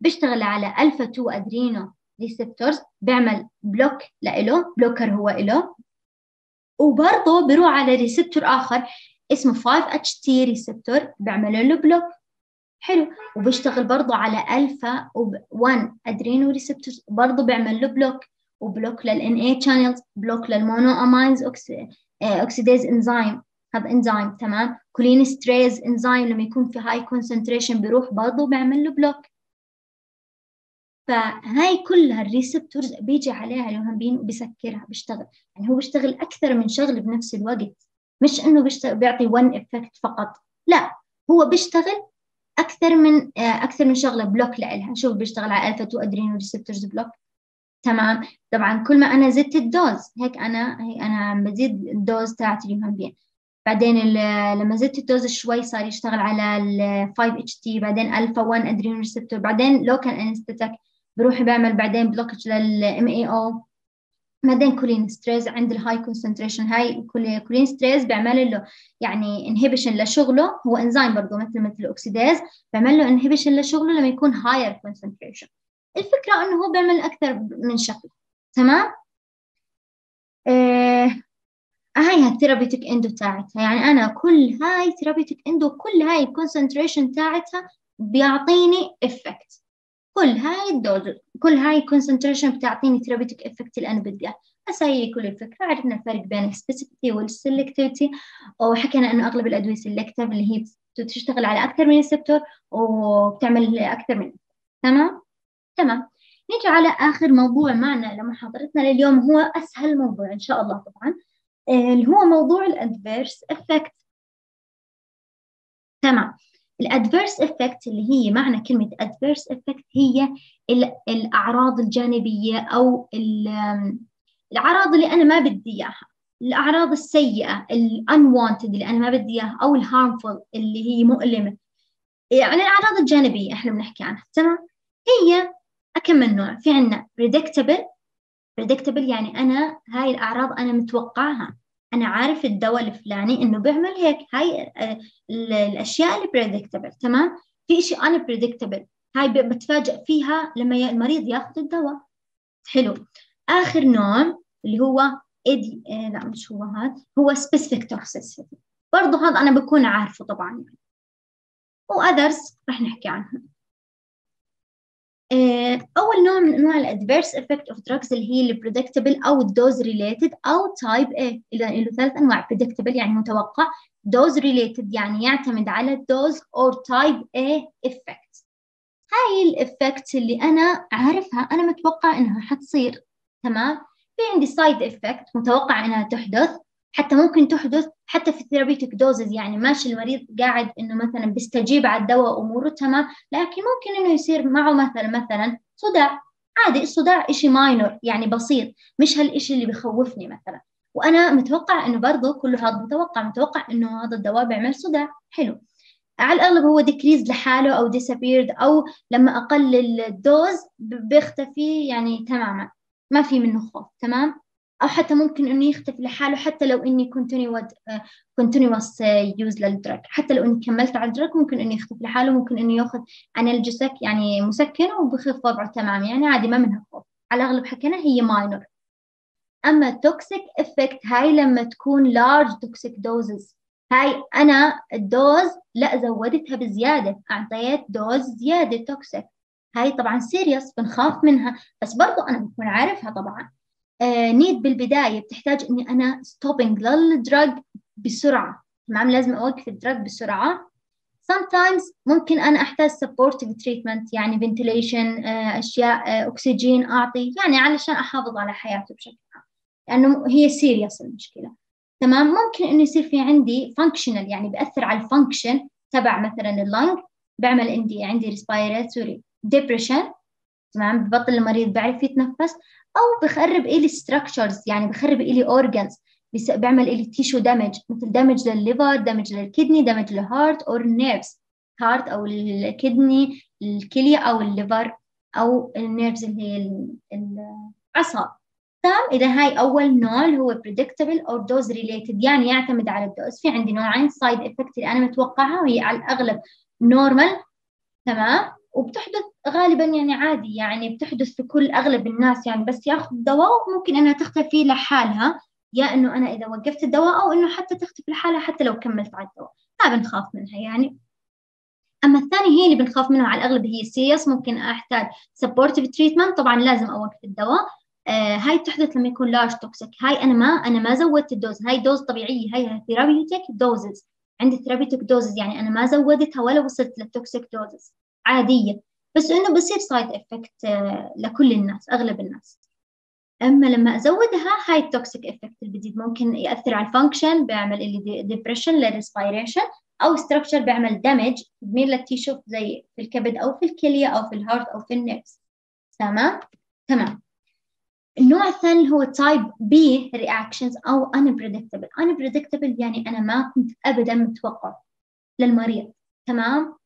A: بيشتغل على ألفا 2 adreno receptors بيعمل block لإله blocker هو إله. وبرضه بيروح على receptor آخر. اسمه 5HT receptor بيعمل له block. حلو. وبيشتغل برضه على ألفا 1 adreno receptors برضه بيعمل له block. و block لل NA channels block لل monoamine oxidase إنزيم هذا إنزيم تمام. cholinesterase إنزيم لما يكون في high concentration بيروح برضه بيعمل له block. فهاي كلها ال receptors بيجي عليها ال yohimbine وبيسكرها بيشتغل. يعني هو بيشتغل أكثر من شغل بنفس الوقت. مش إنه بيشتغل بيعطي one effect فقط. لا هو بيشتغل أكثر من آه، أكثر من شغلة block لإلها. شوف بيشتغل على ألفا 2 adreno receptors block تمام؟ طبعا كل ما أنا زدت ال dose هيك أنا هيك أنا عم بزيد ال dose تاعت ال yohimbine بعدين لما زدت ال dose شوي صار يشتغل على ال 5 HT بعدين الفا 1 adrenal receptor بعدين local anesthetic بروح بعمل بعدين blockage لل MAO بعدين cholinesterase عند ال high concentration هاي cholinesterase بيعمل له يعني inhibition لشغله هو انزيم برضه مثل مثل ال oxidase بيعمل له inhibition لشغله لما يكون higher concentration الفكرة إنه هو بيعمل أكثر من شكل تمام؟ آه هاي ال therapeutic window تاعتها يعني أنا كل هاي therapeutic window كل هاي ال concentration تاعتها بيعطيني effect كل هاي ال dose كل هاي ال concentration بتعطيني therapeutic effect اللي أنا بديها بس هي كل الفكرة عرفنا الفرق بين ال specificity وال selectivity وحكينا إنه أغلب الادويه selective اللي هي تشتغل على أكثر من receptor وبتعمل أكثر من تمام؟ تمام. نيجي على آخر موضوع معنا لمحاضرتنا لليوم هو أسهل موضوع إن شاء الله طبعا. اللي هو موضوع ال adverse effect تمام. ال adverse effect اللي هي معنى كلمة adverse effect هي الأعراض الجانبية أو الأعراض اللي أنا ما بدي إياها. الأعراض السيئة ال unwanted اللي أنا ما بدي إياها أو ال harmful اللي هي مؤلمة. يعني الأعراض الجانبية إحنا بنحكي عنها تمام؟ هي كم من نوع؟ في عنا predictable. predictable يعني أنا هاي الأعراض أنا متوقعها. أنا عارف الدواء الفلاني إنه بيعمل هيك هاي آه، الأشياء اللي predictable تمام؟ في شيء unpredictable هاي بتفاجئ فيها لما المريض ياخذ الدواء. حلو. آخر نوع اللي هو إيدي إيه لا مش هو هذا هو specific toxicity. برضه هذا أنا بكون عارفه طبعا يعني. و others رح نحكي عنهم. آه، أول نوع من أنواع ال adverse effect of drugs اللي هي ال predictable أو ال dose related أو type A. إذا له ثلاث أنواع predictable يعني متوقع dose related يعني يعتمد على ال dose أو type A effect هاي ال effect اللي أنا عارفها أنا متوقع إنها حتصير تمام؟ في عندي side effect متوقع إنها تحدث. حتى ممكن تحدث حتى في ال therapeutic doses يعني ماشي المريض قاعد إنه مثلا بيستجيب على الدواء اموره تمام لكن ممكن إنه يصير معه مثلا مثلا صداع. عادي الصداع إشي minor يعني بسيط مش هالإشي اللي بخوفني مثلا. وأنا متوقع إنه برضه كل هذا متوقع متوقع إنه هذا الدواء بيعمل صداع. حلو. على الأغلب هو decrease لحاله أو disappeared أو لما أقلل ال dose بيختفي يعني تماما. ما في منه خوف تمام؟ أو حتى ممكن إنه يختفي لحاله حتى لو إني continuous use لل drug. حتى لو إني كملت على ال drug ممكن إنه يختفي لحاله ممكن إنه يأخذ analgesic يعني مسكن وبخف وضعه تمام. يعني عادي ما منها خوف. على الأغلب حكينا هي minor أما toxic effect هاي لما تكون large toxic doses هاي أنا ال dose لا زودتها بزيادة أعطيت dose زيادة toxic هاي طبعا serious بنخاف منها. بس برضو أنا بكون عارفها طبعا. آه need بالبداية بتحتاج إني أنا stopping لل drug بسرعة. تمام؟ لازم أوقف ال drug بسرعة. Sometimes ممكن أنا أحتاج supportive treatment يعني ventilation آه أشياء آه أكسجين أعطي يعني علشان أحافظ على حياته بشكل عام. لأنه هي serious المشكلة. تمام؟ ممكن إنه يصير في عندي functional يعني بأثر على ال function تبع مثلا ال lung بعمل عندي عندي respiratory depression. تمام؟ ببطل المريض بيعرف يتنفس أو بخرب إلي structures يعني بخرب إلي organs. بيعمل إلي tissue damage مثل damage للل liver damage لل kidney damage لل heart أو ال nerves heart أو ال kidney الكلية أو ال liver أو ال nerves اللي هي الأعصاب تمام؟ إذا هاي أول نوع اللي هو predictable أو dose related يعني يعتمد على ال dose. في عندي نوعين side effect اللي أنا متوقعها وهي على الأغلب normal. تمام؟ وبتحدث غالبا يعني عادي يعني بتحدث في كل أغلب الناس يعني بس ياخذ دواء ممكن إنها تختفي لحالها يا إنه أنا إذا وقفت الدواء أو إنه حتى تختفي لحالها حتى لو كملت على الدواء. ما بنخاف منها يعني. أما الثانية هي اللي بنخاف منها على الأغلب هي serious ممكن أحتاج supportive treatment. طبعا لازم أوقف الدواء. آه هاي تحدث لما يكون large toxic هاي أنا ما أنا ما زودت ال dose. هاي dose طبيعية. هاي therapeutic doses عندي therapeutic doses يعني أنا ما زودتها ولا وصلت لل toxic doses عادية. بس إنه بصير side effect آه لكل الناس أغلب الناس. أما لما أزودها هاي ال toxic effect اللي بتزيد. ممكن يأثر على ال function بيعمل اللي depression لل respiration أو structure بيعمل damage تدمير لل tissue زي في الكبد أو في الكلية أو في ال heart أو في ال nerves تمام؟ تمام. النوع الثاني هو type B reactions أو unpredictable. unpredictable يعني أنا ما كنت أبدا متوقع للمريض. تمام؟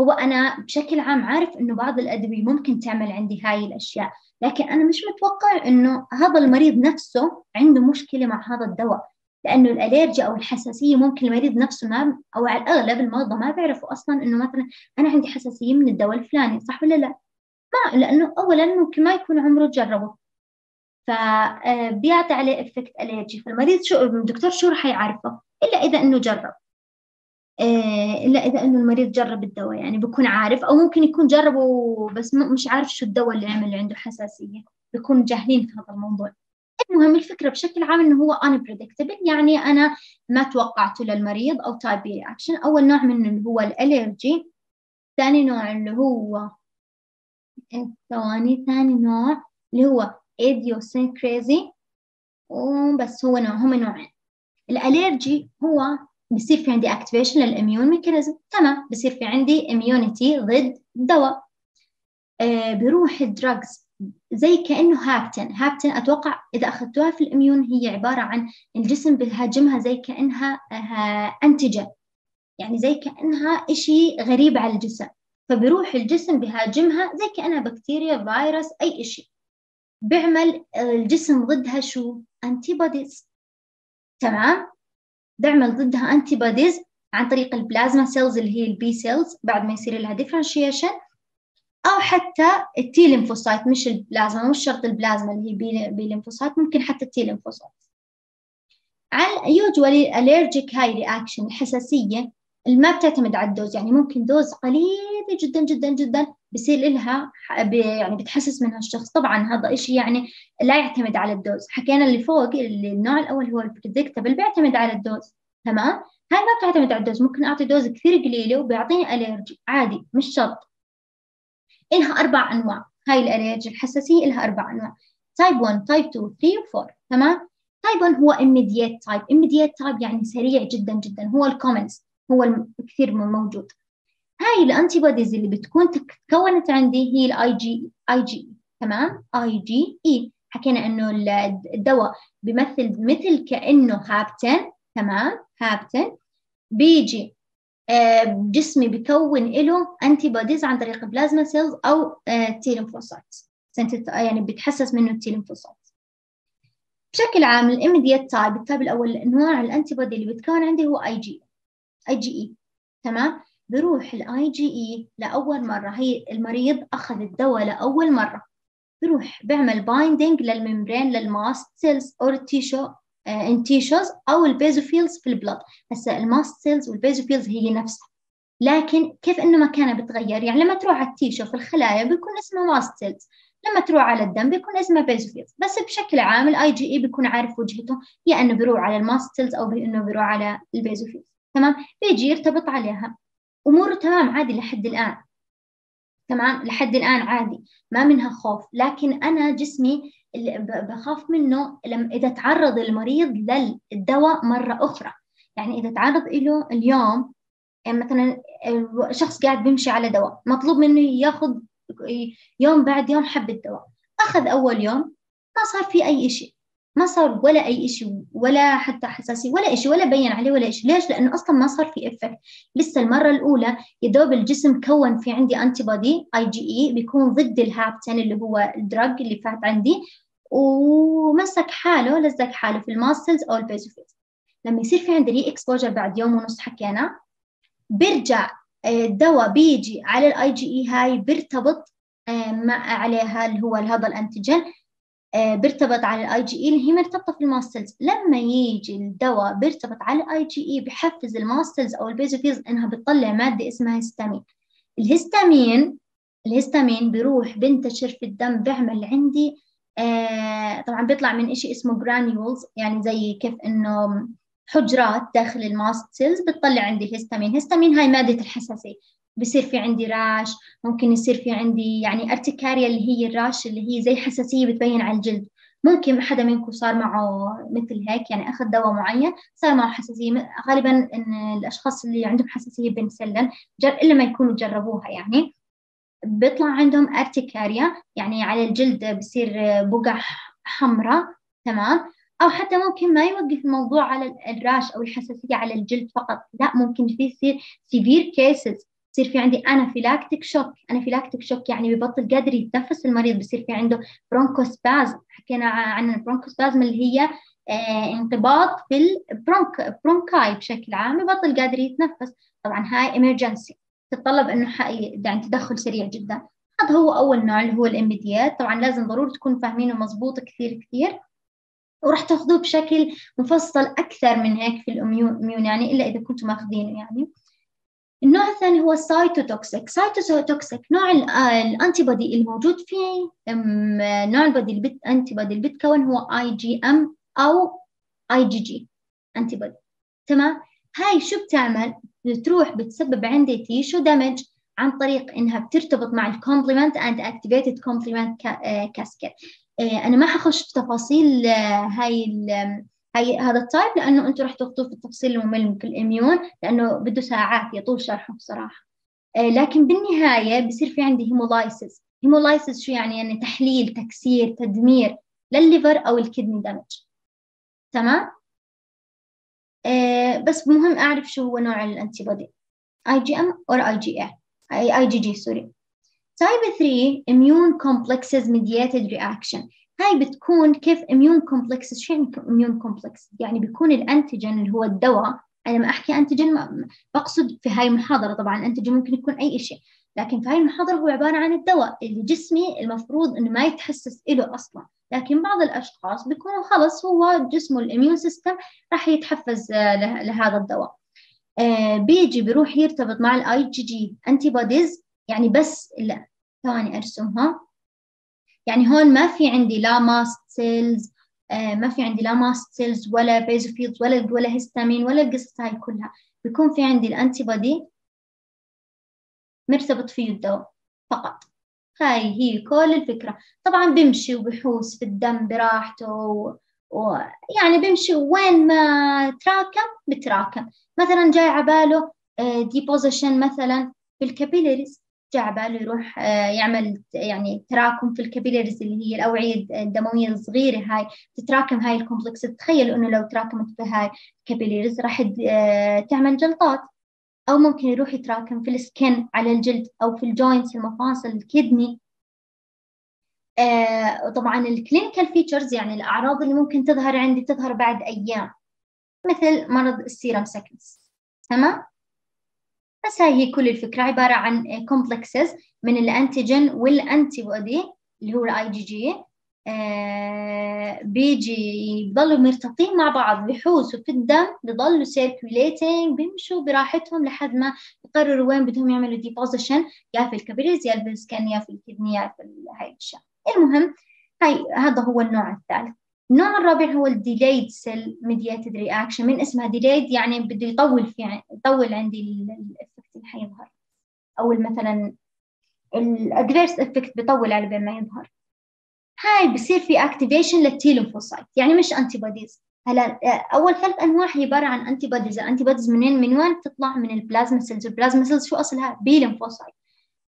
A: هو أنا بشكل عام عارف إنه بعض الأدوية ممكن تعمل عندي هاي الأشياء لكن أنا مش متوقع إنه هذا المريض نفسه عنده مشكلة مع هذا الدواء لأنه الأليرجيا أو الحساسية ممكن المريض نفسه ما أو على الأغلب المرضى ما بيعرفوا أصلا إنه مثلا أنا عندي حساسية من الدواء الفلاني صح ولا لا؟ ما لأنه أولا ممكن ما يكون عمره جربه. فبيعطي عليه إفكت الرجي فالمريض شو الدكتور شو راح يعرفه؟ إلا إذا إنه جرب. الا إذا إنه المريض جرب الدواء يعني بكون عارف أو ممكن يكون جربه بس مش عارف شو الدواء اللي عمل عنده حساسية بيكون جاهلين في هذا الموضوع. المهم الفكرة بشكل عام إنه هو unpredictable يعني أنا ما توقعته للمريض أو type B reaction أول نوع منه اللي هو ال allergy ثاني نوع اللي هو ثواني ثاني نوع اللي هو idiosyncrasy وبس هو نوع هم نوعين. ال allergy هو بصير في عندي activation لل immune mechanism تمام. بصير في عندي immunity ضد دواء آه بروح ال drugs زي كأنه hapten hapten أتوقع إذا أخذتوها في ال immune هي عبارة عن الجسم بيهاجمها زي كأنها antigen يعني زي كأنها إشي غريب على الجسم. فبيروح الجسم بيهاجمها زي كأنها بكتيريا فيروس أي إشي. بيعمل الجسم ضدها شو؟ antibodies تمام. بيعمل ضدها antibodies عن طريق ال plasma cells اللي هي ال B cells بعد ما يصير لها differentiation أو حتى ال T lymphocyte مش البلازما مش شرط البلازما اللي هي B, lymphocyte ممكن حتى ال T lymphocyte على usually ال allergic هاي reaction الحساسية ما بتعتمد على ال dose يعني ممكن dose قليلة جدا جدا جدا بصير لها يعني بتحسس منها الشخص. طبعا هذا إشي يعني لا يعتمد على ال dose. حكينا اللي فوق اللي النوع الأول هو ال predictable بيعتمد على ال dose. تمام؟ هاي ما بتعتمد على ال dose. ممكن أعطي dose كثير قليلة وبيعطيني allergy. عادي مش شرط. إلها أربع أنواع. هاي ال allergy الحساسية إلها أربع أنواع. type 1 type 2 3 و 4 تمام؟ type 1 هو immediate type immediate type يعني سريع جدا جدا. هو ال commonest هو كثير موجود. هاي ال anti اللي بتكون تكونت عندي هي الاي جي اي جي تمام؟ اي جي اي حكينا إنه الدواء بيمثل مثل كأنه hapten تمام؟ hapten بيجي آه جسمي بيكون له antibodies عن طريق plasma cells أو آه T lymphocyte يعني بيتحسس منه ال T lymphocyte بشكل عام ال immediate type ال type الأول انواع ال antibody اللي بتكون عندي هو اي جي اي جي اي تمام؟ بروح الاي جي اي لأول مرة. هي المريض أخذ الدواء لأول مرة. بروح بيعمل binding لل membrane لل mast cells أو ال tissue ان تيشوز أو البيزوفيلز في البلد هسه الماست سيلز والبيزوفيلز هي نفسها. لكن كيف إنه مكانها بتغير؟ يعني لما تروح على ال tissue في الخلايا بيكون اسمها mast cells لما تروح على الدم بيكون اسمها basophils بس بشكل عام الاي جي اي بيكون عارف وجهته يا إنه بيروح على ال mast cells أو إنه بيروح على ال basophils تمام؟ بيجي يرتبط عليها. أموره تمام عادي لحد الآن. تمام؟ لحد الآن عادي. ما منها خوف. لكن أنا جسمي اللي بخاف منه لما إذا تعرض المريض للدواء مرة أخرى. يعني إذا تعرض له اليوم يعني مثلا شخص قاعد بيمشي على دواء مطلوب منه ياخذ يوم بعد يوم حبة دواء. أخذ أول يوم ما صار في أي شيء ما صار ولا أي شيء ولا حتى حساسية ولا شيء ولا بين عليه ولا شيء ليش؟ لأنه أصلا ما صار في effect لسه المرة الأولى يدوب الجسم كون في عندي antibody IgE بيكون ضد ال hapten اللي هو ال drug اللي فات عندي ومسك حاله لزق حاله في ال mast cells أو ال basophils لما يصير في عندي re-exposure بعد يوم ونص حكينا بيرجع الدواء بيجي على الاي جي اي هاي بيرتبط آه، مع عليها اللي هو هذا ال antigen آه، بيرتبط على الاي جي اي اللي هي مرتبطة في ال mast cells لما يجي الدواء بيرتبط على الاي جي اي بحفز ال mast cells أو ال basophils إنها بتطلع مادة اسمها histamine ال histamine الهستامين بيروح بنتشر في الدم بيعمل عندي آه طبعا بيطلع من إشي اسمه granules يعني زي كيف إنه حجرات داخل ال mast cells بتطلع عندي ال histamine histamine هاي مادة الحساسية. بصير في عندي rash ممكن يصير في عندي يعني urticaria اللي هي ال rash اللي هي زي حساسية بتبين على الجلد. ممكن حدا منكم صار معه مثل هيك يعني أخذ دواء معين صار معه حساسية. غالبا إن الأشخاص اللي عندهم حساسية بنسلن إلا ما يكونوا جربوها يعني. بيطلع عندهم urticaria يعني على الجلد بصير بقع حمراء تمام؟ أو حتى ممكن ما يوقف الموضوع على ال rash أو الحساسية على الجلد فقط. لا ممكن في يصير severe cases يصير في عندي anaphylactic shock anaphylactic shock يعني ببطل قادر يتنفس المريض. بصير في عنده bronchospasm حكينا عن ال bronchospasm اللي هي آه انقباض في ال bronch bronchi بشكل عام يبطل قادر يتنفس. طبعا هاي emergency تتطلب إنه يعني تدخل سريع جدا. هذا هو أول نوع اللي هو ال immediate طبعا لازم ضروري تكونوا فاهمينه مضبوط كثير كثير. وراح تاخذوه بشكل مفصل أكثر من هيك في ال immune يعني إلا إذا كنتم ماخذينه يعني. النوع الثاني هو ال cytotoxic cytotoxic نوع ال antibody الموجود فيه نوع ال body ال antibody اللي بتكون هو IgM أو IgG antibody تمام؟ هاي شو بتعمل؟ بتروح بتسبب عندي tissue damage عن طريق إنها بترتبط مع ال complement and activated complement cascade إيه، أنا مش حخش في تفاصيل آه، هاي هاي هذا ال type لأنه أنتم راح تخشوا في التفصيل الممل في ال immune لأنه بده ساعات يطول شرحه بصراحة. إيه، لكن بالنهاية بصير في عندي hemolysis hemolysis شو يعني؟ يعني تحليل تكسير تدمير للل liver أو ال kidney damage تمام؟ إيه، بس مهم أعرف شو هو نوع ال antibody IgM أو اي جي اي اي جي جي سوري Type 3 immune complexes mediated reaction. هاي بتكون كيف immune complexes شو يعني immune complex. يعني بيكون ال antigen اللي هو الدواء. أنا لما أحكي antigen بقصد في هاي المحاضرة طبعا ال antigen ممكن يكون أي شيء. لكن في هاي المحاضرة هو عبارة عن الدواء اللي جسمي المفروض إنه ما يتحسس إله أصلا. لكن بعض الأشخاص بيكونوا خلص هو جسمه ال immune system راح يتحفز لهذا الدواء. آه بيجي بيروح يرتبط مع ال IgG antibodies يعني بس لا ثواني أرسمها. يعني هون ما في عندي لا mast cells آه ما في عندي لا mast cells ولا basophils ولا ولا هيستامين ولا القصص هاي كلها. بيكون في عندي ال antibody مرتبط فيه الدواء فقط. هاي هي كل الفكرة. طبعا بمشي وبحوس في الدم براحته و... ويعني بمشي وين ما تراكم بتراكم. مثلا جاي عباله deposition آه، مثلا في باله يروح آه، يعمل يعني تراكم في ال capillaries اللي هي الأوعية الدموية الصغيرة هاي. تتراكم هاي ال complex. تخيل إنه لو تراكمت في هاي ال capillaries راح آه، تعمل جلطات. أو ممكن يروح يتراكم في ال skin على الجلد أو في ال joints المفاصل ال kidney. آه طبعا ال clinical features يعني الأعراض اللي ممكن تظهر عندي تظهر بعد أيام. مثل مرض ال serum sickness. تمام؟ بس هاي هي كل الفكرة عبارة عن complexes من ال antigen وال antibody اللي هو الاي جي جي آه بيجي بضلوا مرتبطين مع بعض بحوسوا في الدم بضلوا circulating بيمشوا براحتهم لحد ما يقرروا وين بدهم يعملوا deposition يا في ال capillaries يا في ال skin يا في ال kidney يا في هاي الأشياء. المهم هاي هذا هو النوع الثالث. النوع الرابع هو ال delayed cell mediated reaction من اسمها delayed يعني بده يطول في يطول عندي حيظهر أو مثلا ال adverse effect بيطول على بين ما يظهر هاي بصير في activation لل T lymphocyte يعني مش antibodies هلا أول ثلاث أنواع هي عبارة عن antibodies ال antibodies منين؟ من وين؟ تطلع من ال plasma cells ال plasma cells شو أصلها؟ B lymphocyte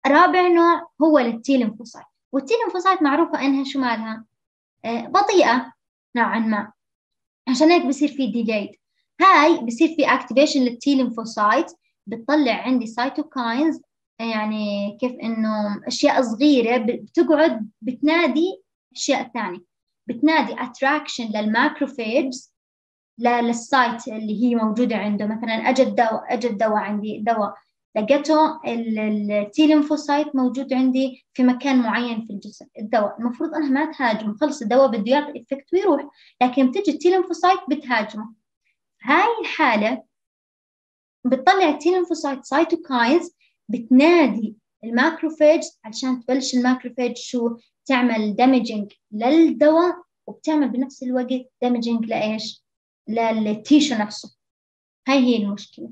A: رابع نوع هو لل T lymphocyte وال T lymphocyte معروفة إنها شو مالها؟ آه بطيئة نوعا ما. عشان هيك بصير في delayed هاي بصير في activation لل T lymphocyte بتطلع عندي cytokines يعني كيف إنه أشياء صغيرة بتقعد بتنادي أشياء ثانية بتنادي attraction لل macrophages لل site اللي هي موجودة عنده. مثلا اجى الدواء اجى الدواء عندي دواء لقيته ال T lymphocyte موجود عندي في مكان معين في الجسم. الدواء المفروض انها ما تهاجمه. خلص الدواء بده يعطي effect ويروح لكن بتجي ال T lymphocyte بتهاجمه. هاي الحالة بتطلع ال T lymphocyte cytokines بتنادي ال macrophage عشان تبلش الماكروفيج شو؟ تعمل damaging للدواء وبتعمل بنفس الوقت damaging لإيش؟ لل tissue نفسه. هاي هي المشكلة.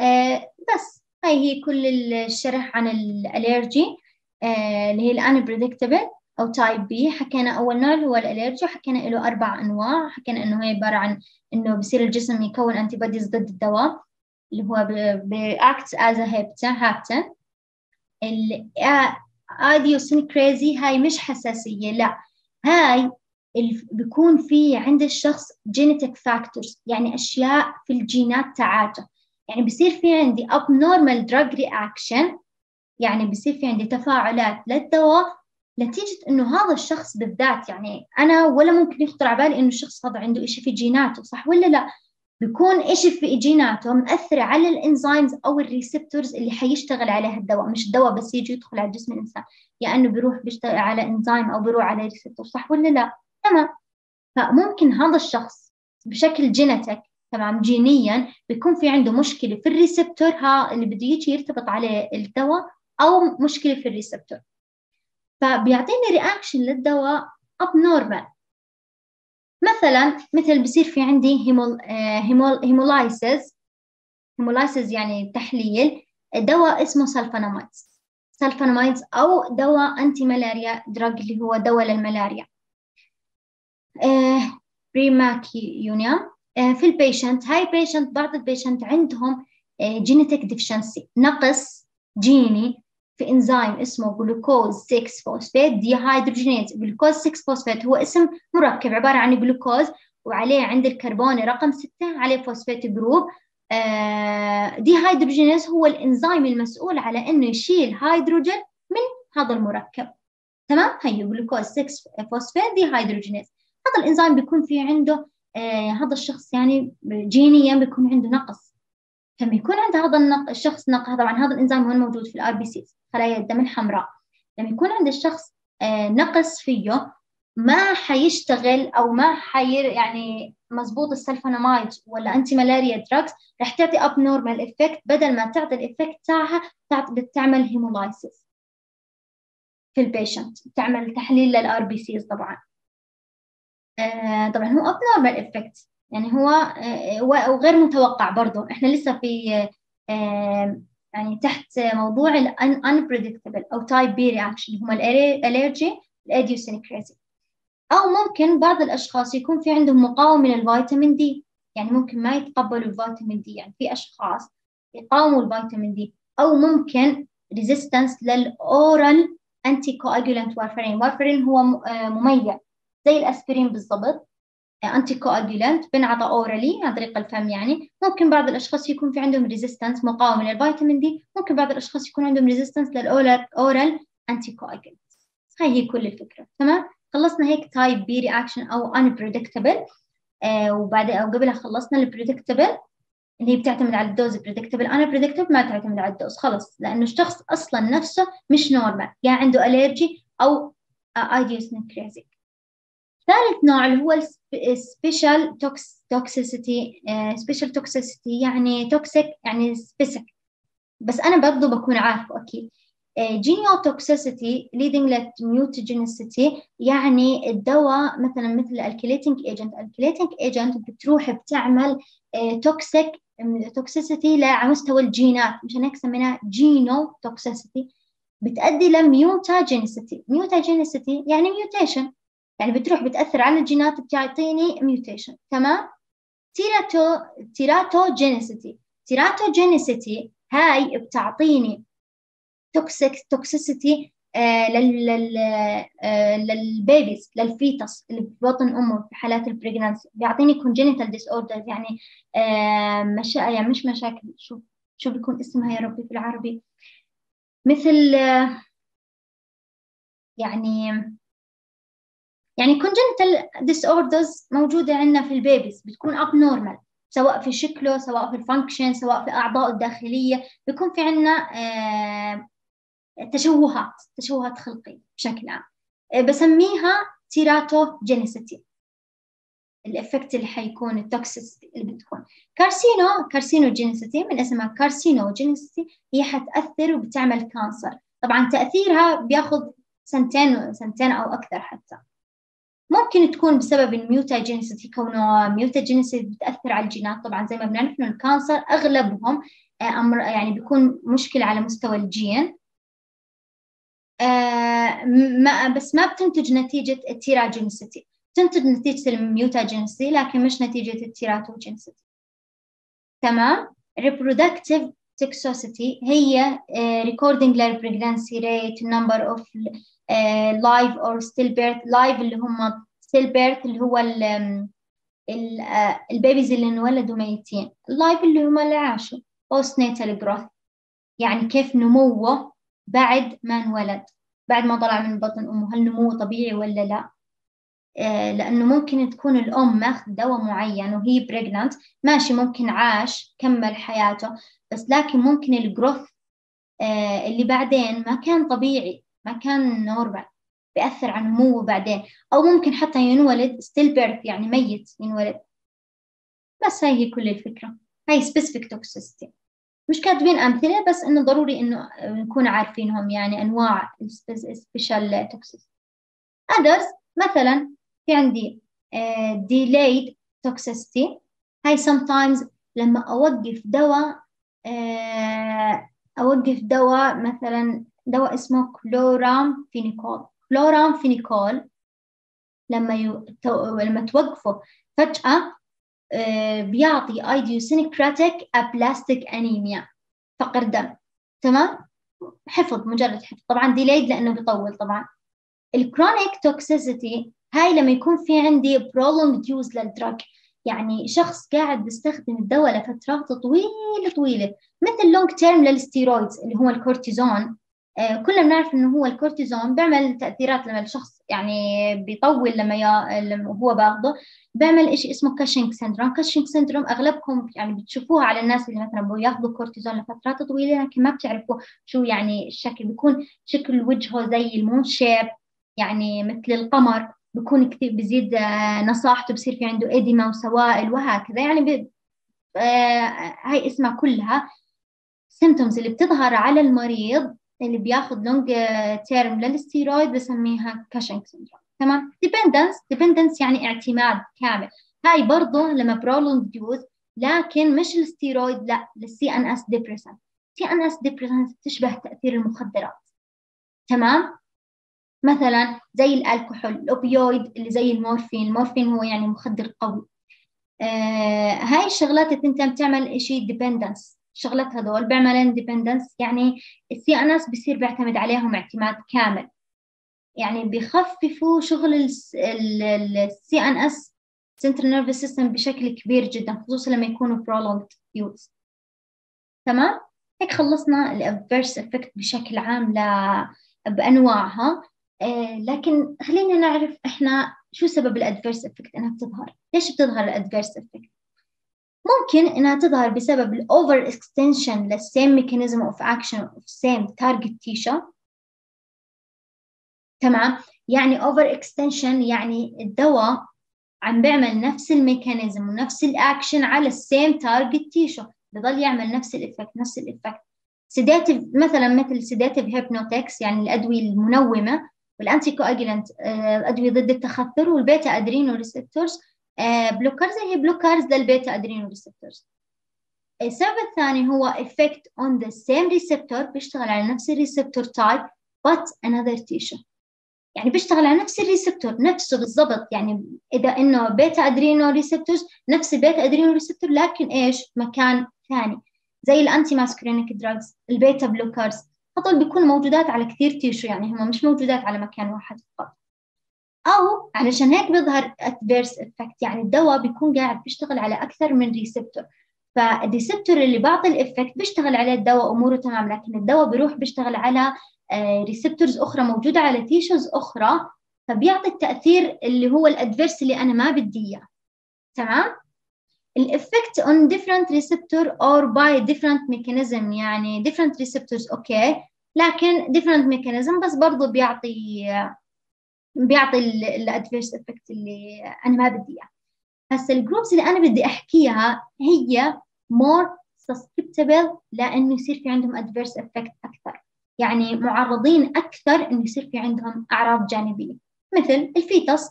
A: آه بس هاي هي كل الشرح عن ال allergy آه اللي هي ال unpredictable أو type B حكينا أول نوع هو ال allergy حكينا له أربع أنواع. حكينا إنه هي عبارة عن إنه بصير الجسم يكون anti ضد الدواء. اللي هو ب act as hapten. ال idiosyncrasy هاي مش حساسية لا. هاي بيكون في عند الشخص genetic factors يعني أشياء في الجينات تاعته يعني بصير في عندي abnormal drug reaction يعني بصير في عندي تفاعلات للدواء نتيجة إنه هذا الشخص بالذات يعني أنا ولا ممكن يخطر على بالي إنه الشخص هذا عنده إشي في جيناته صح ولا لا؟ بيكون إشي في جيناته مأثرة على ال enzymes أو ال receptors اللي حيشتغل عليها الدواء مش الدواء بس يجي يدخل على جسم الإنسان يا يعني إنه بيروح بيشتغل على إنزيم أو بيروح على receptor صح ولا لا؟ تمام. فممكن هذا الشخص بشكل genetic تمام جينيا بيكون في عنده مشكلة في ال receptor ها اللي بده يجي يرتبط عليه الدواء أو مشكلة في ال receptor. فبيعطيني reaction للدواء abnormal مثلا مثل بصير في عندي hemol hemol hemolysis hemolysis يعني تحليل. دواء اسمه sulfonamides sulfonamides أو دواء anti malaria drug اللي هو دواء للملاريا. آه بريماكيونيا آه في ال patient هاي patient بعض ال patient عندهم genetic آه deficiency نقص جيني. في إنزيم اسمه جلوكوز 6 phosphate dehydrogenase glucose 6 فوسفات هو اسم مركب عبارة عن جلوكوز وعليه عند الكربون رقم 6 عليه phosphate group. آه dehydrogenase هو الإنزيم المسؤول على إنه يشيل هيدروجين من هذا المركب. تمام؟ هي جلوكوز 6 phosphate dehydrogenase هذا الإنزيم بيكون في عنده آه هذا الشخص يعني جينيا بيكون عنده نقص لما يكون عند هذا. الشخص نق طبعا هذا الإنزيم وين موجود في ال RBC خلايا الدم الحمراء لما يكون عند الشخص آه نقص فيه ما حيشتغل أو ما حير يعني مزبوط السلفونامايد ولا anti malaria drugs رح تعطي abnormal effect بدل ما تعطي ال effect تاعها بتعمل hemolysis في ال patient بتعمل تحليل لل RBCs طبعا آه طبعا هو abnormal effect يعني هو آه، وغير متوقع برضه إحنا لسه في آه، يعني تحت موضوع ال unpredictable أو type B reaction. هم ال allergy ال idiosyncrasy أو ممكن بعض الأشخاص يكون في عندهم مقاومة للفيتامين D يعني ممكن ما يتقبلوا الفيتامين D يعني في أشخاص يقاوموا الفيتامين D أو ممكن resistance لل oral anticoagulant warfarin warfarin هو آه، مميع زي الأسبرين بالضبط. anticoagulant بنعطى orally عن طريق الفم يعني. ممكن بعض الأشخاص يكون في عندهم resistance مقاومة للفيتامين دي ممكن بعض الأشخاص يكون عندهم resistance لل oral anticoagulant هاي هي كل الفكرة. تمام؟ خلصنا هيك type B reaction أو unpredictable. آه وبعد أو قبلها خلصنا ال predictable اللي هي بتعتمد على ال dose. predictable unpredictable ما تعتمد على ال dose. خلص. لأنه الشخص أصلا نفسه مش normal يا عنده allergy أو idiosyncratic ثالث نوع اللي هو special toxicity special toxicity يعني toxic يعني specific. بس أنا برضو بكون عارفه أكيد. genotoxicity leading to mutagenicity يعني الدواء مثلا مثل alkylating agent alkylating agent بتروح بتعمل toxic toxicity على مستوى الجينات. مشان هيك سميناها genotoxicity بتؤدي ل mutagenicity mutagenicity يعني mutation يعني بتروح بتأثر على الجينات بتعطيني mutation تمام؟ terato teratogenicity. teratogenicity هاي بتعطيني toxic toxicity آه، لل آه، لل babies لل fetus اللي في بطن أمه في حالات ال pregnancy بيعطيني congenital disorders يعني آه، مشا يعني مش مشاكل. شو شو بيكون اسمها يا ربي في العربي. مثل يعني يعني congenital disorders موجودة عندنا في ال babies بتكون abnormal سواء في شكله سواء في ال function سواء في أعضائه الداخلية بيكون في عندنا تشوهات تشوهات خلقية بشكل عام. آه، بسميها teratogenicity ال effect اللي حيكون ال toxicity اللي بتكون. carcino carcinogenicity من اسمها carcinogenicity هي حتأثر وبتعمل cancer طبعا تأثيرها بياخذ سنتين سنتين أو أكثر حتى. ممكن تكون بسبب ال mutagenicity كونه mutagenicity بتأثر على الجينات. طبعا زي ما بنعرف إنه ال cancer أغلبهم آه، أمر يعني بيكون مشكلة على مستوى الجين. آه، ما بس ما بتنتج نتيجة ال teratogenicity تنتج نتيجة ال mutagenicity لكن مش نتيجة ال teratogenicity تمام؟ reproductive toxicity هي uh, recording their pregnancy rate number of uh, live or stillbirth. Live اللي هم stillbirth اللي هو ال ال ال babies اللي انولدوا ميتين. ال live اللي هم اللي عاشوا. Postnatal growth. يعني كيف نموه بعد ما انولد. بعد ما طلع من بطن أمه. هل نموه طبيعي ولا لا؟ آه لأنه ممكن تكون الأم ماخذ دواء معين وهي pregnant ماشي ممكن عاش كمل حياته. بس لكن ممكن ال growth آه اللي بعدين ما كان طبيعي. ما كان normal بيأثر على نموه بعدين. أو ممكن حتى ينولد stillbirth يعني ميت ينولد. بس هاي هي كل الفكرة. هاي specific toxicity مش كاتبين أمثلة بس إنه ضروري إنه نكون عارفينهم يعني أنواع special toxicity others مثلا في عندي uh, delayed toxicity. هاي sometimes لما أوقف دواء uh, أوقف دواء مثلا دواء اسمه كلورام فينيكول. لما يو... لما توقفه فجأة آه، بيعطي idiosyncratic aplastic anemia فقر دم. تمام؟ حفظ مجرد حفظ. طبعا delayed لأنه بيطول طبعا. ال chronic toxicity هاي لما يكون في عندي prolonged use لل drug يعني شخص قاعد بيستخدم الدواء لفترات طويلة طويلة مثل long term لل steroids اللي هو الكورتيزون. كلنا بنعرف إنه هو الكورتيزون بيعمل تأثيرات لما الشخص يعني بيطول لما, ي... لما هو باخده. بيعمل شيء اسمه Cushing syndrome Cushing syndrome أغلبكم يعني بتشوفوها على الناس اللي مثلا بياخذوا كورتيزون لفترات طويلة لكن ما بتعرفوا شو يعني الشكل. بيكون شكل وجهه زي ال moon shape يعني مثل القمر. بيكون كثير بزيد آه، نصاحته بصير في عنده edema وسوائل وهكذا. يعني ب... آه هاي اسمها كلها symptoms اللي بتظهر على المريض. اللي بياخذ long term لل steroid بسميها Cushing syndrome تمام؟ dependence dependence يعني اعتماد كامل. هاي برضه لما prolonged use لكن مش الستيرويد لا لل CNS depressant CNS depressant تشبه تأثير المخدرات. تمام؟ مثلا زي الكحول ال opioid اللي زي المورفين. المورفين هو يعني مخدر قوي. آه هاي الشغلات التنتين بتعمل شيء dependence شغلات هذول بيعملوا dependence يعني ال CNS بصير بيعتمد عليهم اعتماد كامل. يعني بيخففوا شغل ال CNS central nervous system بشكل كبير جدا خصوصا لما يكونوا prolonged use. تمام؟ هيك خلصنا ال adverse effect بشكل عام ل... بأنواعها. آه لكن خلينا نعرف إحنا شو سبب ال adverse effect إنها بتظهر؟ ليش بتظهر ال adverse effect ممكن إنها تظهر بسبب ال over extension لل same mechanism of action of same target tissue تمام؟ يعني over extension يعني الدواء عم بيعمل نفس ال mechanism ونفس الاكشن على ال same target tissue بضل يعمل نفس ال effect نفس ال effect sedative مثلا مثل sedative hypnotics يعني الأدوية المنومة وال anticoagulant ادويه ضد التخثر وال beta adrenoreceptors blockers هي blockers لل beta adrenoreceptors السبب الثاني هو effect on the same receptor بيشتغل على نفس ال receptor type but another tissue. يعني بيشتغل على نفس ال receptor نفسه بالضبط. يعني إذا إنه beta adrenoreceptors نفس ال beta adrenoreceptor لكن إيش؟ مكان ثاني. زي ال antimuscarinic drugs ال beta blockers هذول بيكون موجودات على كثير tissue يعني هم مش موجودات على مكان واحد فقط. أو علشان هيك بيظهر adverse effect يعني الدواء بيكون قاعد بيشتغل على أكثر من receptor فال receptor اللي بعطي ال effect بيشتغل عليه الدواء أموره تمام لكن الدواء بيروح بيشتغل على receptors آه، أخرى موجودة على tissues أخرى فبيعطي التأثير اللي هو ال adverse اللي أنا ما بدي إياه. تمام؟ ال effect on different receptor or by different mechanism يعني different receptors okay. لكن different mechanism بس برضو بيعطي بيعطي ال adverse effect اللي أنا ما بدي إياه. هسه ال groups اللي أنا بدي أحكيها هي more susceptible لإنه يصير في عندهم adverse effect أكثر. يعني معرضين أكثر إنه يصير في عندهم أعراض جانبية. مثل ال fetus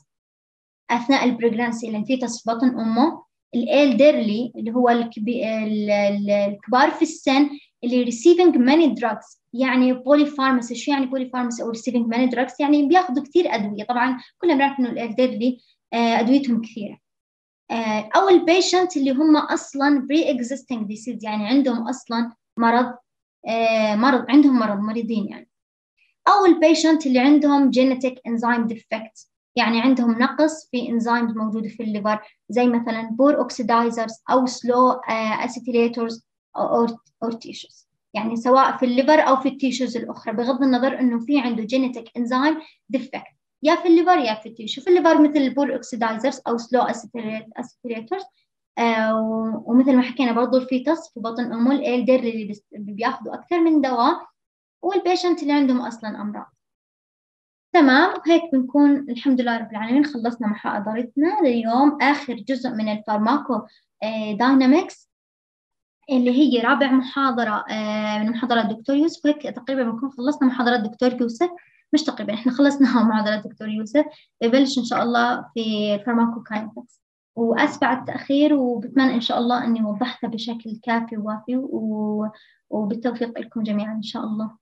A: أثناء ال pregnancy ال fetus في بطن أمه ال elderly اللي هو. الكبار في السن اللي receiving many drugs يعني polypharmacy شو يعني polypharmacy أو receiving many drugs يعني بياخذوا كثير أدوية. طبعا كلنا بنعرف إنه ال elderly آه، أدويتهم كثيرة. آه، أو ال patient اللي هم أصلا pre existing disease يعني عندهم أصلا مرض آه، مرض عندهم مرض مريضين يعني. أو ال patient اللي عندهم genetic enzyme defect. يعني عندهم نقص في enzymes موجودة في ال liver زي مثلا poor oxidizers أو slow acetylators أو tissues. يعني سواء في ال liver أو في ال tissues الأخرى بغض النظر إنه في عنده genetic enzyme defect. يا في ال liver يا في ال tissue في ال liver مثل ال poor oxidizers أو slow acetylators آه، ومثل ما حكينا برضو ال fetus في بطن أمه ال elder اللي بياخذوا أكثر من دواء وال patient اللي عندهم أصلا أمراض. تمام؟ وهيك بنكون الحمد لله رب العالمين خلصنا محاضرتنا لليوم. آخر جزء من ال pharmaco dynamics اللي هي رابع محاضرة آه، من محاضرات دكتور يوسف. هيك تقريبا بنكون خلصنا محاضرات دكتور يوسف. مش تقريبا إحنا خلصنا محاضرات دكتور يوسف. ببلش إن شاء الله في ال pharmacokinetics. وأسف على التأخير وبتمنى إن شاء الله أني وضحتها بشكل كافي ووافي وبالتوفيق لكم جميعا إن شاء الله.